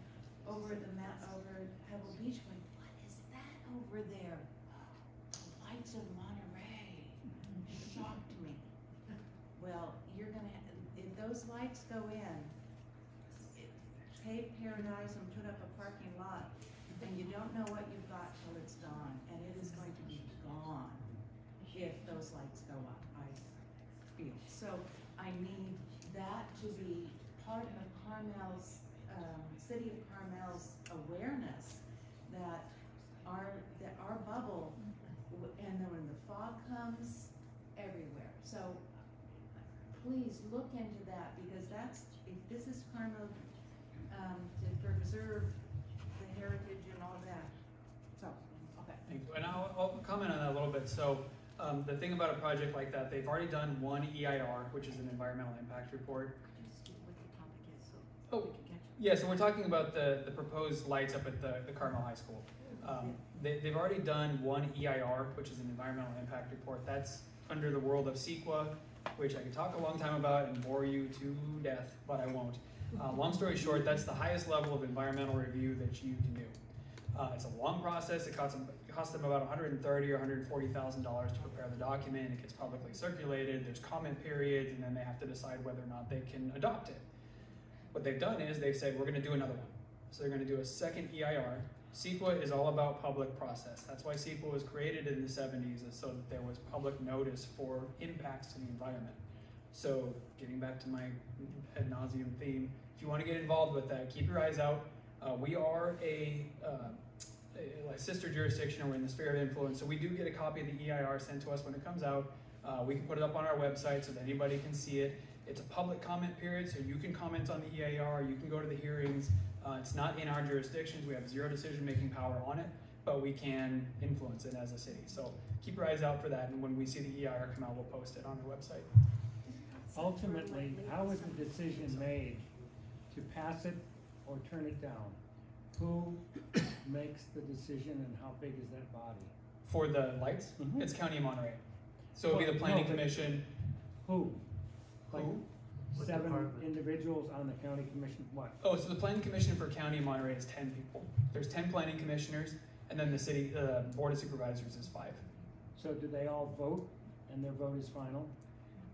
over the over Pebble Beach, going, what is that over there? The lights of Monterey. Shocked me. Well, you're gonna, ha- if those lights go in, pave paradise and put up a parking lot, and you don't know what you've got till it's gone, and it is going to be gone if those lights go up, I feel. So I need that to be part of Carmel's, um, City of Carmel's awareness that our, that our bubble, and then when the fog comes, everywhere. So please look into that, because that's, if this is Carmel, um, to preserve the heritage and all that. So, okay. Thank you. And I'll, I'll comment on that a little bit. So Um, the thing about a project like that, they've already done one EIR, which is an environmental impact report. Just what the topic is, so Oh, we can catch up. Yeah, so we're talking about the, the proposed lights up at the, the Carmel High School. Um, they, they've already done one EIR, which is an environmental impact report. That's under the world of CEQA, which I could talk a long time about and bore you to death, but I won't. Uh, long story short, that's the highest level of environmental review that you can do. Uh, it's a long process. It costs them, it costs them about 130 or 140 thousand dollars to prepare the document. It gets publicly circulated. There's comment periods, and then they have to decide whether or not they can adopt it. What they've done is they've said we're going to do another one. So they're going to do a second EIR. CEQA is all about public process. That's why CEQA was created in the 70s, is so that there was public notice for impacts to the environment. So getting back to my ad nauseum theme, if you want to get involved with that, keep your eyes out. Uh, we are a, uh, a, sister jurisdiction, we're in the sphere of influence, so we do get a copy of the EIR sent to us when it comes out. Uh, we can put it up on our website so that anybody can see it. It's a public comment period, so you can comment on the EIR, you can go to the hearings. Uh, it's not in our jurisdictions, we have zero decision-making power on it, but we can influence it as a city. So keep your eyes out for that, and when we see the EIR come out, we'll post it on our website. Ultimately, how is the decision made to pass it or turn it down? Who makes the decision and how big is that body? For the lights, Mhm. it's County of Monterey. So it'll be the planning no, commission. Who? Like Who? What seven department? individuals on the county commission, what? Oh, so the planning commission for County of Monterey is ten people. There's ten planning commissioners, and then the city, uh, board of supervisors is five. So do they all vote and their vote is final?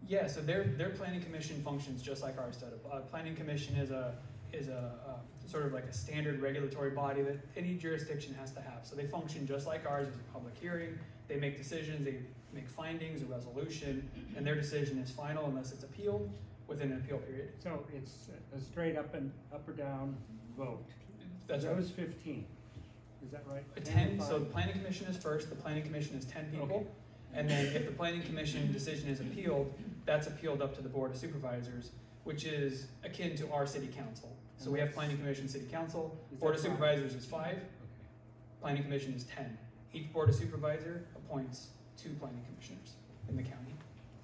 Yeah, so their, their planning commission functions just like ours does. Uh, planning commission is a, is a, uh, sort of like a standard regulatory body that any jurisdiction has to have. So they function just like ours, there's a public hearing, they make decisions, they make findings, a resolution, and their decision is final unless it's appealed within an appeal period. So it's a straight up and, up or down vote. That's right. Those fifteen, is that right? A ten, so the planning commission is first, the planning commission is ten people. Okay. And then if the planning commission decision is appealed, that's appealed up to the board of supervisors, which is akin to our city council. So we have planning commission, city council, Is board of that five? supervisors is five, Okay. planning commission is ten. Each board of supervisor appoints two planning commissioners in the county.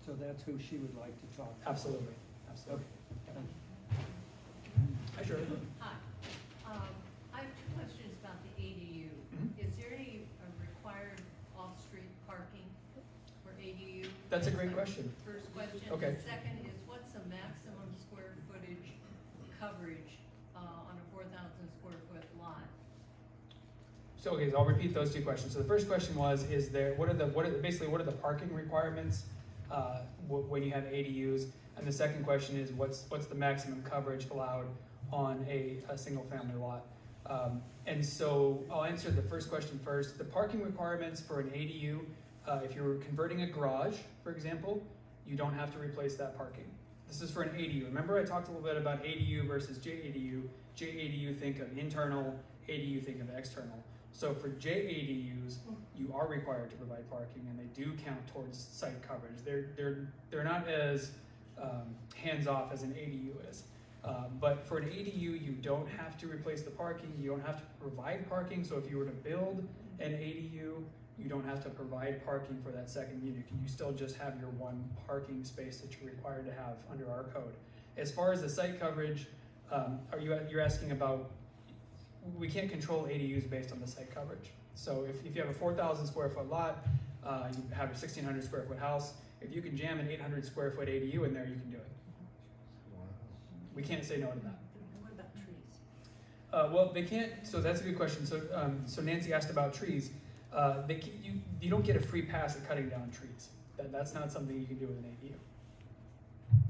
So that's who she would like to talk to? Absolutely, absolutely. Thank Hi, Shirley. Hi. Um, I have two questions about the ADU. Mhm. Is there any uh, required off-street parking for ADU? That's a great my question. First question. Okay. The Second is, what's the maximum square footage coverage uh, on a four thousand square foot lot? So, okay, so I'll repeat those two questions. So the first question was, is there, what are the, what are, the- basically, what are the parking requirements, uh, when you have ADUs? And the second question is, what's, what's the maximum coverage allowed on a, a single-family lot? Um, and so I'll answer the first question first. The parking requirements for an ADU, uh, if you're converting a garage, for example, you don't have to replace that parking. This is for an ADU. Remember I talked a little bit about ADU versus JADU. JADU think of internal, ADU think of external. So for JADUs, you are required to provide parking, and they do count towards site coverage. They're they're they're not as um, hands off as an ADU is. Um, but for an ADU, you don't have to replace the parking. You don't have to provide parking. So if you were to build an ADU, you don't have to provide parking for that second unit. You still just have your one parking space that you're required to have under our code. As far as the site coverage, um, are you you're asking about? We can't control ADUs based on the site coverage. So if, if you have a 4,000 square foot lot, uh, you have a 1,600 square foot house. If you can jam an 800 square foot ADU in there, you can do it. We can't say no to that. What about trees? Uh, well, they can't. So that's a good question. So, um, so Nancy asked about trees. Uh, they, ca- you, you don't get a free pass at cutting down trees. That, that's not something you can do with an ADU.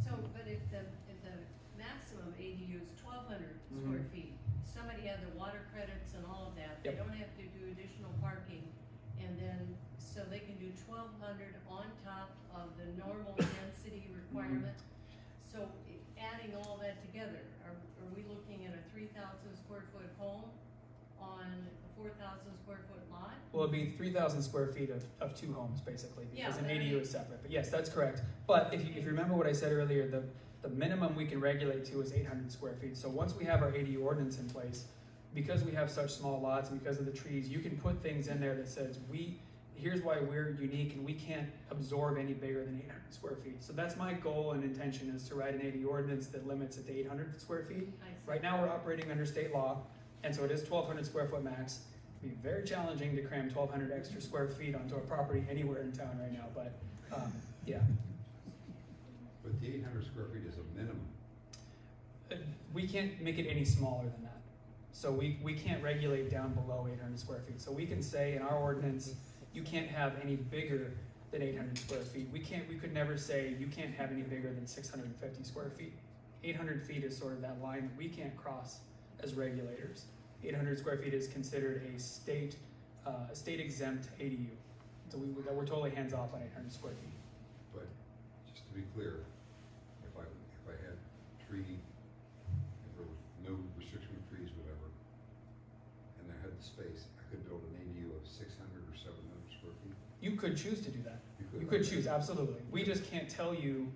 So, but if the, if the maximum ADU is twelve hundred square Mhm. feet, somebody had the water credits and all of that, they don't have to do additional parking. And then, so they can do twelve hundred on top of the normal density requirement. So i- adding all that together, are, are we looking at a three thousand square foot home on a four thousand square foot it'd be 3,000 square feet of, of two homes, basically, Yeah, because an ADU is separate. But yes, that's correct. But if you, if you remember what I said earlier, the, the minimum we can regulate to is 800 square feet. So once we have our ADU ordinance in place, because we have such small lots and because of the trees, you can put things in there that says we, here's why we're unique and we can't absorb any bigger than eight hundred square feet. So that's my goal and intention is to write an AD ordinance that limits it to eight hundred square feet. Right now, we're operating under state law, and so it is twelve hundred square foot max. Be very challenging to cram twelve hundred extra square feet onto a property anywhere in town right now, but, um, yeah. But the eight hundred square feet is a minimum. Uh, We can't make it any smaller than that. So we, we can't regulate down below eight hundred square feet. So we can say in our ordinance, you can't have any bigger than eight hundred square feet. We can't, we could never say you can't have any bigger than six hundred and fifty square feet. Eight hundred feet is sort of that line that we can't cross as regulators. Eight hundred square feet is considered a state, uh, a state exempt ADU. So we, that we're totally hands off on eight hundred square feet. But just to be clear, if I, if I had tree, if there was no restriction of trees, whatever, and I had the space, I could build an ADU of six hundred or seven hundred square feet. You could choose to do that. You You could choose, absolutely. We just can't tell you,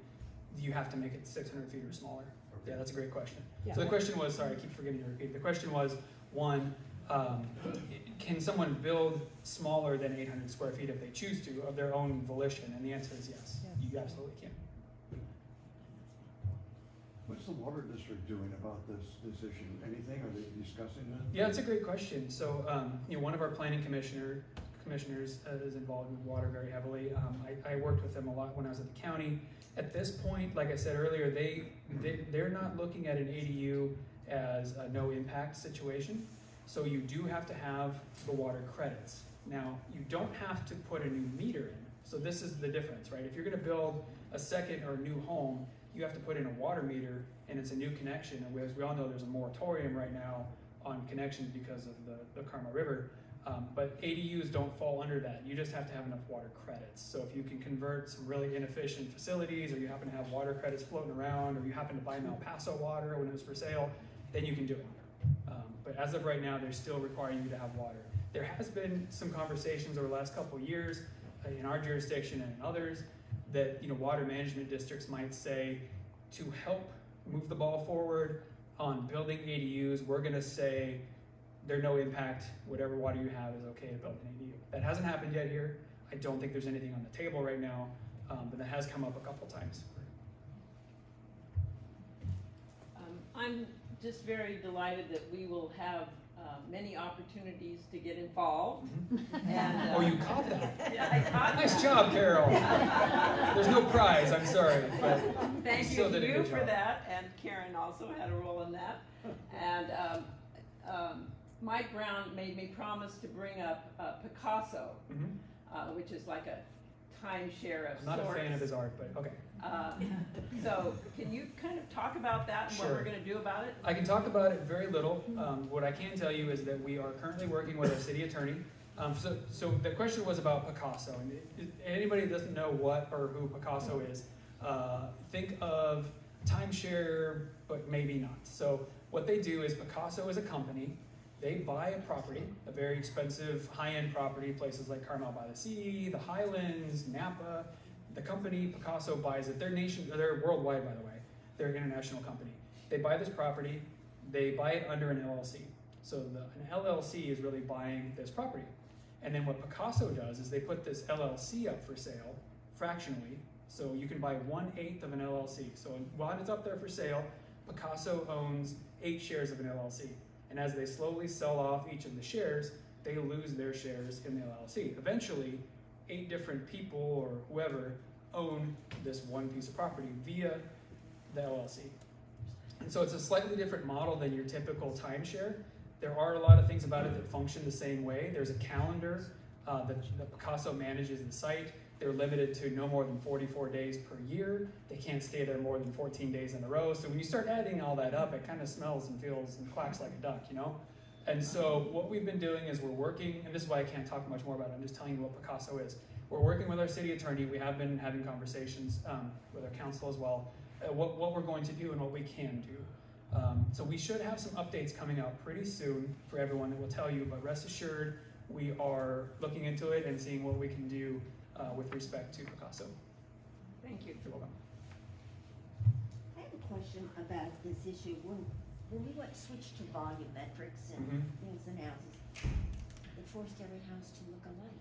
you have to make it six hundred feet or smaller. Okay. Yeah, that's a great question. Yeah. So the question was, sorry, I keep forgetting to repeat. The question was, one, um, can someone build smaller than eight hundred square feet if they choose to, of their own volition? And the answer is yes, you absolutely can. What's the water district doing about this, this issue? Anything? Are they discussing this? Yeah, that's a great question. So, um, you know, one of our planning commissioner, commissioners uh, is involved with water very heavily. Um, I, I worked with them a lot when I was at the county. At this point, like I said earlier, they, they, they're not looking at an ADU as a no impact situation. So you do have to have the water credits. Now, you don't have to put a new meter in. So this is the difference, right? If you're gonna build a second or a new home, you have to put in a water meter and it's a new connection. And as we all know, there's a moratorium right now on connections because of the, the Carmel River. Um, but ADUs don't fall under that. You just have to have enough water credits. So if you can convert some really inefficient facilities, or you happen to have water credits floating around, or you happen to buy Malpaso water when it was for sale, then you can do it. Um, but as of right now, they're still requiring you to have water. There has been some conversations over the last couple of years uh, in our jurisdiction and in others that you know water management districts might say to help move the ball forward on building ADUs, we're going to say they're no impact. Whatever water you have is okay to build an ADU. That hasn't happened yet here. I don't think there's anything on the table right now, um, but that has come up a couple times. Um, I'm just very delighted that we will have uh, many opportunities to get involved. And, uh, Oh, you caught that. Yeah, I caught Nice that. job, Carol. There's no prize. I'm sorry, but Thank still you, did a you for job. that, and Karen also had a role in that. And um, um, Mike Brown made me promise to bring up uh, Pacaso, Mhm. uh, which is like a timeshare of I'm not a fan of his art, but okay. Uh, So, can you kind of talk about that and what we're gonna do about it? I can talk about it very little. Um, what I can tell you is that we are currently working with our city attorney. Um, so, so the question was about Pacaso, and it, it- anybody that doesn't know what or who Pacaso is, uh, think of timeshare, but maybe not. So, what they do is Pacaso is a company. They buy a property, a very expensive, high-end property, places like Carmel by the Sea, the Highlands, Napa. The company Pacaso buys it. They're nation, they're worldwide, by the way. They're an international company. They buy this property, they buy it under an LLC. So the, an LLC is really buying this property. And then what Pacaso does is they put this LLC up for sale fractionally. So you can buy one eighth of an LLC. So while it's up there for sale, Pacaso owns eight shares of an LLC. And as they slowly sell off each of the shares, they lose their shares in the LLC. Eventually, eight different people or whoever own this one piece of property via the LLC. And so it's a slightly different model than your typical timeshare. There are a lot of things about it that function the same way. There's a calendar uh, that, that Pacaso manages the site. They're limited to no more than 44 days per year. They can't stay there more than 14 days in a row. So when you start adding all that up, it kind of smells and feels and quacks like a duck, you know? And so what we've been doing is we're working, and this is why I can't talk much more about it. I'm just telling you what Pacaso is. We're working with our city attorney. We have been having conversations um, with our council as well. Uh, what, what we're going to do and what we can do. Um, so we should have some updates coming out pretty soon for everyone that will tell you, but rest assured, we are looking into it and seeing what we can do uh, with respect to Pacaso. Thank you. You're welcome. I have a question about this issue. When, when we went, switched to volumetrics and Mhm. things in houses, it forced every house to look alike.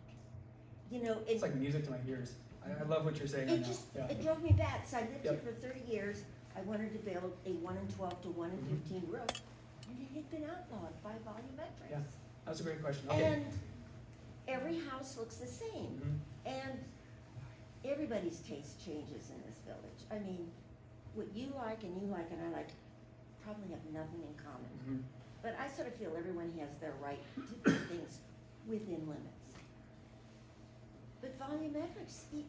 you know, it, It's like music to my ears. I, I love what you're saying it now. just, Yeah. it drove me back, so I lived here for thirty years. I wanted to build a one in twelve to one in Mhm. fifteen roof, and it had been outlawed by volumetrics. Yeah. That's a great question. Okay. And every house looks the same, Mhm. and everybody's taste changes in this village. I mean, what you like and you like and I like probably have nothing in common. Mhm. But I sort of feel everyone has their right to do things within limits. But volumetrics eat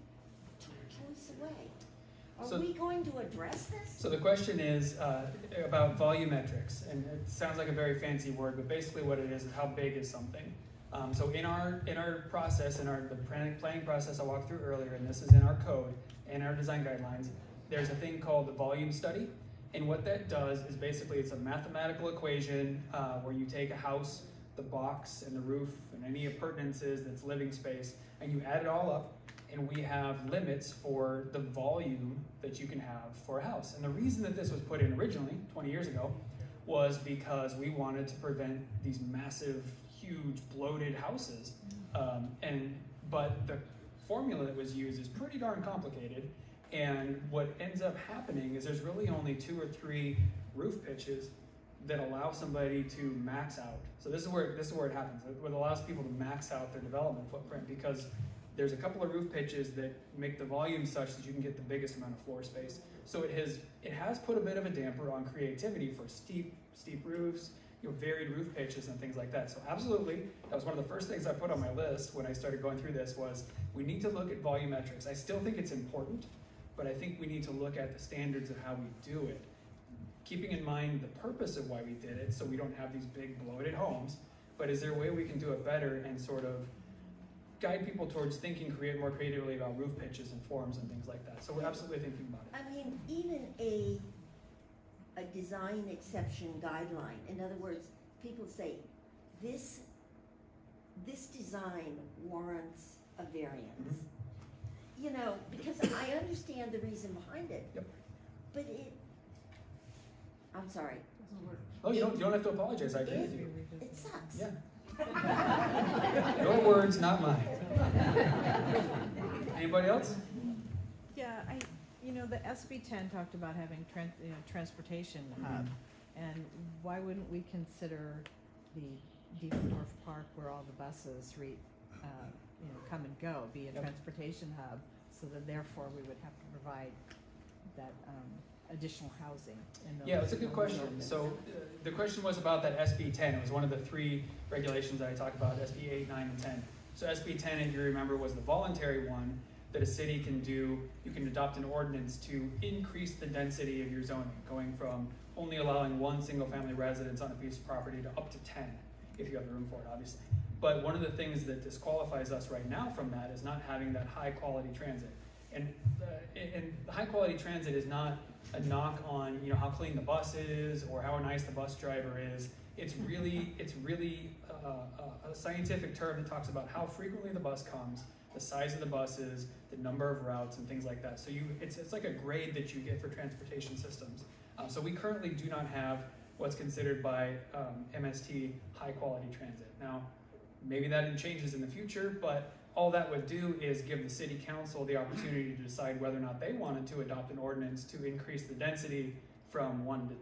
cho- choice away. So- Are we going to address this? So the question is uh, about volumetrics, and it sounds like a very fancy word, but basically what it is is how big is something. Um, so in our in our process, in our the planning process I walked through earlier, and this is in our code and our design guidelines. There's a thing called the volume study, and what that does is basically it's a mathematical equation uh, where you take a house, the box, and the roof, and any appurtenances that's living space, and you add it all up, and we have limits for the volume that you can have for a house. And the reason that this was put in originally, 20 years ago, was because we wanted to prevent these massive, huge, bloated houses. Um, and but the formula that was used is pretty darn complicated. And what ends up happening is there's really only two or three roof pitches that allow somebody to max out. So this is where this is where it happens. It allows people to max out their development footprint because there's a couple of roof pitches that make the volume such that you can get the biggest amount of floor space. So it has it has put a bit of a damper on creativity for steep steep roofs, you know, varied roof pitches and things like that. So absolutely, that was one of the first things I put on my list when I started going through this was we need to look at volumetrics. I still think it's important, but I think we need to look at the standards of how we do it. Keeping in mind the purpose of why we did it, so we don't have these big bloated homes, but is there a way we can do it better and sort of guide people towards thinking create more creatively about roof pitches and forms and things like that. So we're absolutely thinking about it. I mean, even a, a design exception guideline, in other words, people say, this, this design warrants a variance. Mm-hmm. You know, because I understand the reason behind it. Yep. But it, I'm sorry, Oh, you don't you don't have to apologize. I agree with you. it sucks. Yeah. Your words, not mine. Anybody else? Yeah, I, you know, the SB ten talked about having tran- you know, transportation hub, and why wouldn't we consider the Diefendorf Park where all the buses re, uh, you know, come and go, be a Yep. transportation hub, so that therefore we would have to provide that, um, additional housing in those. Yeah, that's a good those question. So uh, the question was about that SB ten. It was one of the three regulations that I talked about, SB eight, nine, and ten. So SB ten, if you remember, was the voluntary one that a city can do. You can adopt an ordinance to increase the density of your zoning, going from only allowing one single-family residence on a piece of property to up to ten, if you have the room for it, obviously. But one of the things that disqualifies us right now from that is not having that high-quality transit. And, uh, and and high-quality transit is not a knock on you know how clean the bus is or how nice the bus driver is. It's really it's really uh, a, a scientific term that talks about how frequently the bus comes, the size of the buses, the number of routes, and things like that. So you it's it's like a grade that you get for transportation systems. Um, so we currently do not have what's considered by um, MST high quality transit. Now maybe that changes in the future, but all that would do is give the city council the opportunity to decide whether or not they wanted to adopt an ordinance to increase the density from one to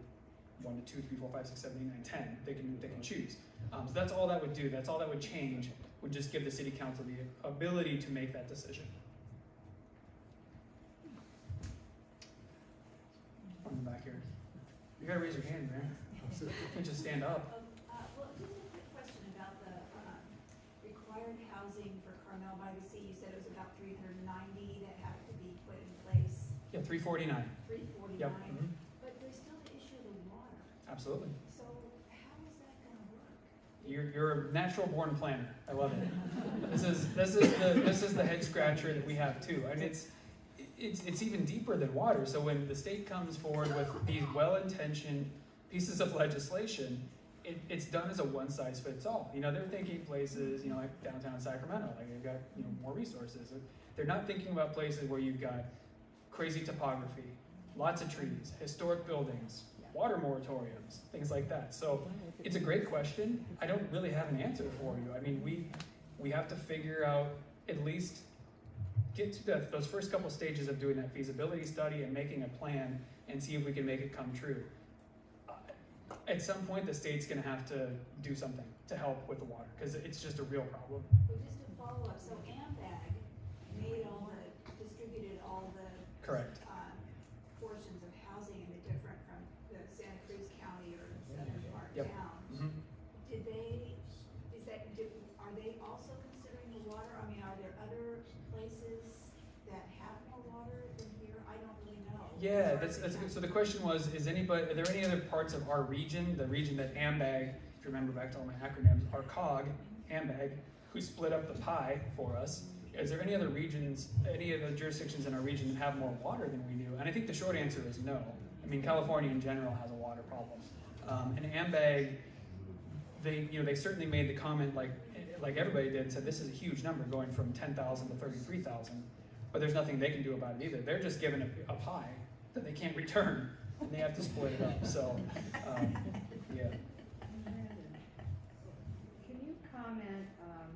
one to two, three, four, five, six, seven, eight, nine, ten. They can they can choose. Um, so that's all that would do. That's all that would change. Would just give the city council the ability to make that decision. On the back here, you gotta raise your hand, man. You can't just stand up. 349. 349. Yep. Mm -hmm. But there's still issue the water. Absolutely. So how is that going to work? You're, you're a natural born planner. I love it. this is this is the this is the head scratcher that we have too, and it's it's it's even deeper than water. So when the state comes forward with these well-intentioned pieces of legislation, it, it's done as a one size fits all. You know, they're thinking places, you know, like downtown Sacramento, like they've got you know more resources. They're not thinking about places where you've got crazy topography, lots of trees, historic buildings, water moratoriums, things like that. So it's a great question. I don't really have an answer for you. I mean, we we have to figure out at least get to the, those first couple stages of doing that feasibility study and making a plan and see if we can make it come true. Uh, At some point, the state's gonna have to do something to help with the water, because it's just a real problem. Well, just to follow up, so AMBAG made all the, distributed all the. Correct. um, Portions of housing in the different from the Santa Cruz County or southern part Yep. towns. Mhm. Did they, is that, did, are they also considering the water? I mean, are there other places that have more water than here? I don't really know. Yeah, that's, that's, the good. so the question was, is anybody, are there any other parts of our region, the region that AMBAG, if you remember back to all my acronyms, our COG, AMBAG, who split up the pie for us, is there any other regions, any of the jurisdictions in our region that have more water than we do? And I think the short answer is no. I mean, California in general has a water problem. Um, and AMBAG, they, you know, they certainly made the comment like, like everybody did, said this is a huge number going from ten thousand to thirty-three thousand. But there's nothing they can do about it either. They're just given a, a pie that they can't return, and they have to split it up. So, um, yeah. Can you comment, um,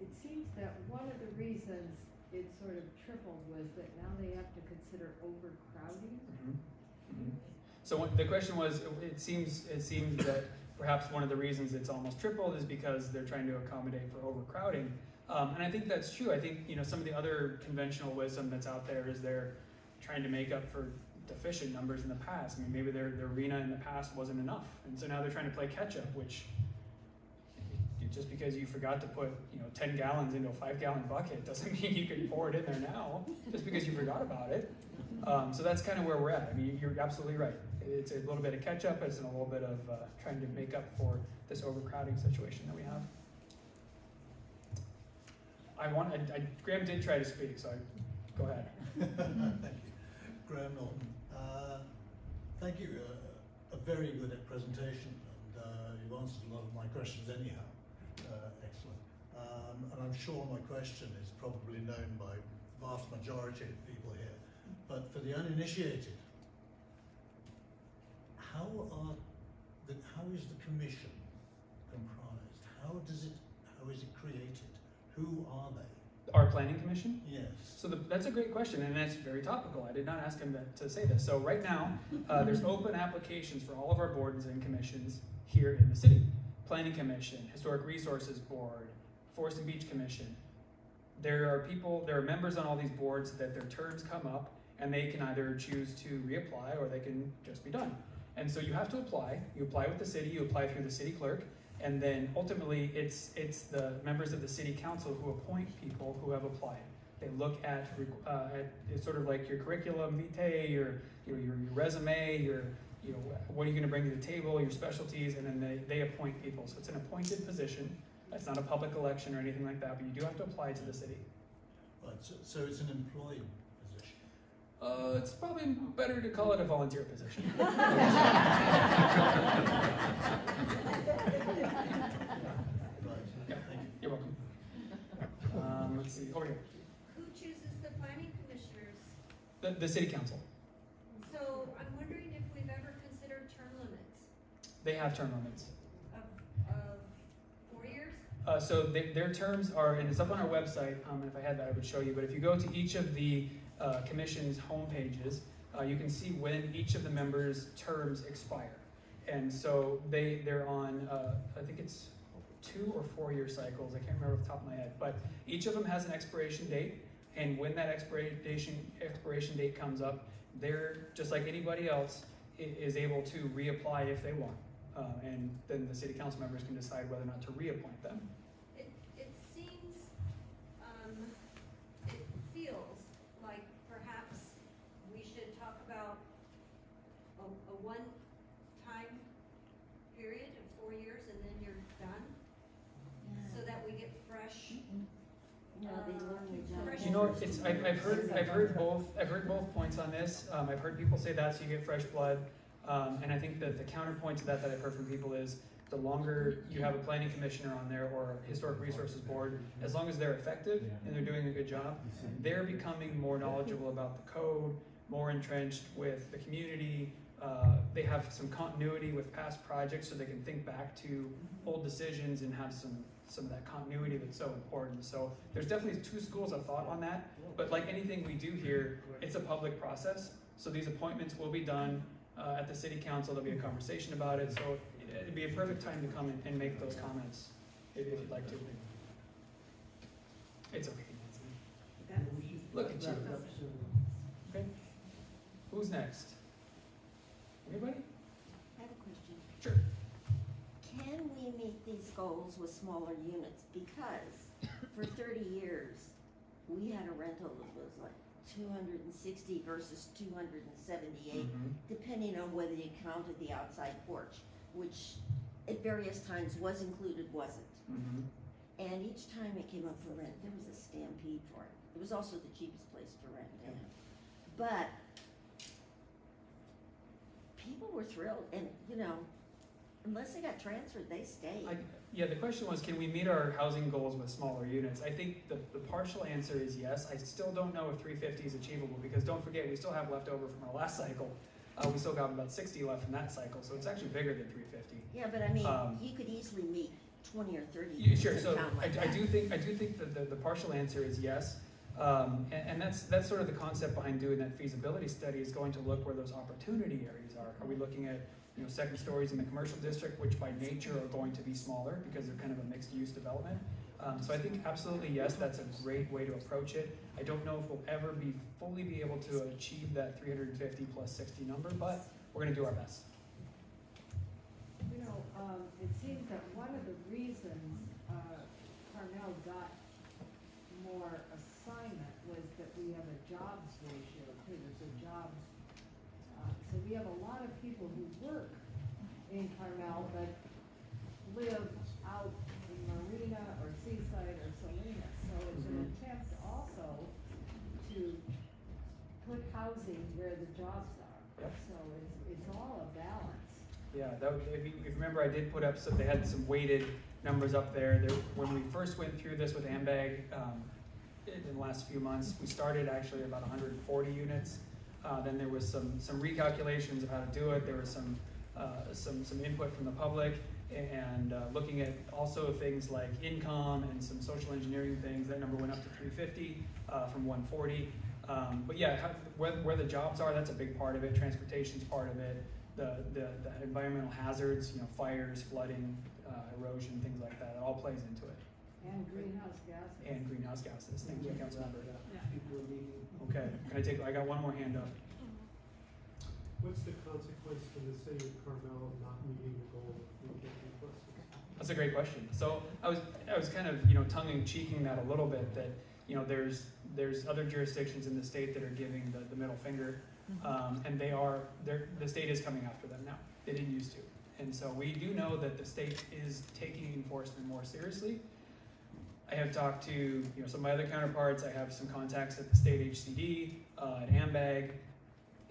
it seems that one of the reasons it sort of tripled was that now they have to consider overcrowding? Mhm. Mhm. So what, the question was, it seems it seems that perhaps one of the reasons it's almost tripled is because they're trying to accommodate for overcrowding, um, and I think that's true. I think you know some of the other conventional wisdom that's out there is they're trying to make up for deficient numbers in the past. I mean, maybe their their RHNA in the past wasn't enough, and so now they're trying to play catch up, which just because you forgot to put you know 10 gallons into a five gallon bucket doesn't mean you can pour it in there now just because you forgot about it um, so that's kind of where we're at i mean you're absolutely right it's a little bit of catch up it's a little bit of uh, trying to make up for this overcrowding situation that we have i want I, I, graham did try to speak so I, go ahead Thank you. Graham Norton. Uh, thank you. Uh, a very good presentation, and uh, you've answered a lot of my questions anyhow. Uh, excellent. Um, and I'm sure my question is probably known by vast majority of people here. But for the uninitiated, how are the, how is the commission comprised? How does it how is it created? Who are they? our planning commission Yes. So the, that's a great question, and that's very topical. I did not ask him to, to say this. So right now, uh, there's open applications for all of our boards and commissions here in the city. Planning Commission, Historic Resources Board, Forest and Beach Commission. There are people, there are members on all these boards that their terms come up, and they can either choose to reapply or they can just be done. And so you have to apply. You apply with the city. You apply through the city clerk. And then ultimately, it's it's the members of the city council who appoint people who have applied. They look at, uh, at it's sort of like your curriculum vitae, your, your, your resume, your, you know, what are you going to bring to the table, your specialties, and then they, they appoint people. So it's an appointed position. It's not a public election or anything like that, but you do have to apply to the city. Right. So, so it's an employed position. Uh, it's probably better to call it a volunteer position. Yeah. You. You're welcome. Um, let's see, over here. Who chooses the planning commissioners? The, the city council. So I'm wondering if we've ever considered term limits They have term limits. of, of four years? Uh, so they, their terms are, and it's up on our website. Um, and if I had that, I would show you. But if you go to each of the uh, commission's home pages, uh, you can see when each of the members' terms expire. And so they they're on, uh, I think it's two or four year cycles. I can't remember off the top of my head. But each of them has an expiration date, and when that expiration expiration date comes up, they're just like anybody else is able to reapply if they want. Uh, and then the city council members can decide whether or not to reappoint them. It, it seems, um, it feels like perhaps we should talk about a, a one-time period of four years and then you're done, so that we get fresh, No, they learn the job. Fresh You know, it's, I've, I've heard, I've heard both, I've heard both points on this. Um, I've heard people say that so you get fresh blood. Um, and I think that the counterpoint to that that I've heard from people is the longer you have a planning commissioner on there or a historic resources board, as long as they're effective and they're doing a good job, they're becoming more knowledgeable about the code, more entrenched with the community, uh, they have some continuity with past projects so they can think back to old decisions and have some, some of that continuity that's so important. So there's definitely two schools of thought on that, but like anything we do here, it's a public process. So these appointments will be done uh, at the city council, there'll be a conversation about it, so it'd be a perfect time to come and- and make those comments if if you'd like to. It's okay, Nancy. Look at you. Okay. Who's next? Anybody? I have a question. Sure. Can we meet these goals with smaller units? Because for thirty years, we had a rental that was like two hundred and sixty versus two hundred and seventy-eight, Mhm. depending on whether you counted the outside porch, which at various times was included, wasn't. Mhm. And each time it came up for rent, there was a stampede for it. It was also the cheapest place for rent, yeah. But people were thrilled, and you know, unless they got transferred, they stayed. I, yeah, the question was, can we meet our housing goals with smaller units? I think the, the partial answer is yes. I still don't know if three fifty is achievable, because don't forget, we still have leftover from our last cycle. Uh, we still got about sixty left from that cycle, so it's actually bigger than three fifty. Yeah, but I mean, Um, you could easily meet twenty or thirty Yeah, Sure, so town I, I do think, I do think that the, the partial answer is yes. Um, and, and that's, that's sort of the concept behind doing that feasibility study is going to look where those opportunity areas are. Are we looking at, you know, second stories in the commercial district, which by nature are going to be smaller because they're kind of a mixed use development? Um, so I think absolutely yes, that's a great way to approach it. I don't know if we'll ever be fully be able to achieve that three hundred and fifty plus sixty number, but we're gonna do our best. You know, um, it seems that one of the reasons, uh, Carmel got more assignment was that we have a jobs ratio too, there's a jobs. Uh, so we have a lot of in Carmel but live out in Marina or Seaside or Salinas. So it's an Mhm. attempt also to put housing where the jobs are. Yep. So it's, it's all a balance. Yeah, that would, if you, if you remember, I did put up some, they had some weighted numbers up there. There, when we first went through this with AMBAG, um, in the last few months, we started actually about hundred and forty units. Uh, then there was some, some recalculations of how to do it. There was some, some, some input from the public and, uh, looking at also things like income and some social engineering things. That number went up to three fifty, uh, from one forty. Um, but yeah, how, where, where the jobs are, that's a big part of it. Transportation's part of it the, the, the environmental hazards, you know, fires, flooding, uh, erosion, things like that, it all plays into it. And greenhouse gases. And greenhouse gases, thank you, Councilmember. Yeah. Okay, can I take, I got one more hand up. What's the consequence to the city of Carmel of not meeting the goal of three fifty plus? That's a great question. So I was, I was kind of, you know, tongue in cheeking that a little bit, that, you know, there's, there's other jurisdictions in the state that are giving the, the middle finger. Um, and they are, they're, the state is coming after them now. They didn't used to. And so we do know that the state is taking enforcement more seriously. I have talked to, you know, some of my other counterparts. I have some contacts at the state HCD, uh, at AMBAG.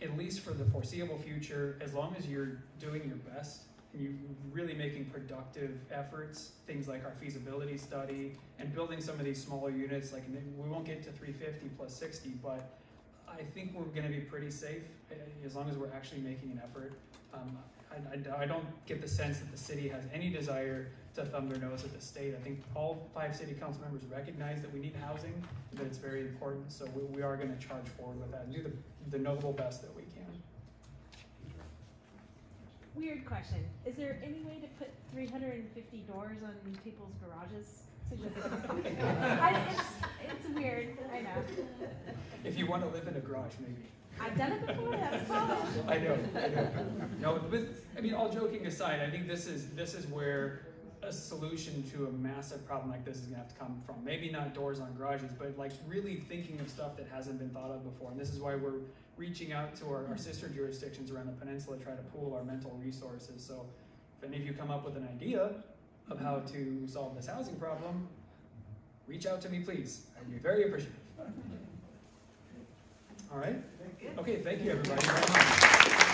At least for the foreseeable future, as long as you're doing your best and you're really making productive efforts, things like our feasibility study and building some of these smaller units, like we won't get to 350 plus 60, but I think we're going to be pretty safe eh, as long as we're actually making an effort. Um, I, I, I don't get the sense that the city has any desire to thumb their nose at the state. I think all five city council members recognize that we need housing, that it's very important, so we, we are going to charge forward with that and do the, the noble best that we can. Weird question. Is there any way to put three hundred and fifty doors on people's garages? I, it's, it's weird, I know. If you want to live in a garage, maybe. I've done it before, that's fine. I know, I know. No, but, I mean, all joking aside, I think this is, this is where a solution to a massive problem like this is gonna have to come from. Maybe not doors on garages, but like really thinking of stuff that hasn't been thought of before. And this is why we're reaching out to our, our sister jurisdictions around the peninsula to try to pool our mental resources. So if any of you come up with an idea of how to solve this housing problem, reach out to me, please. I'd be very appreciative. All right? Okay, thank you, everybody.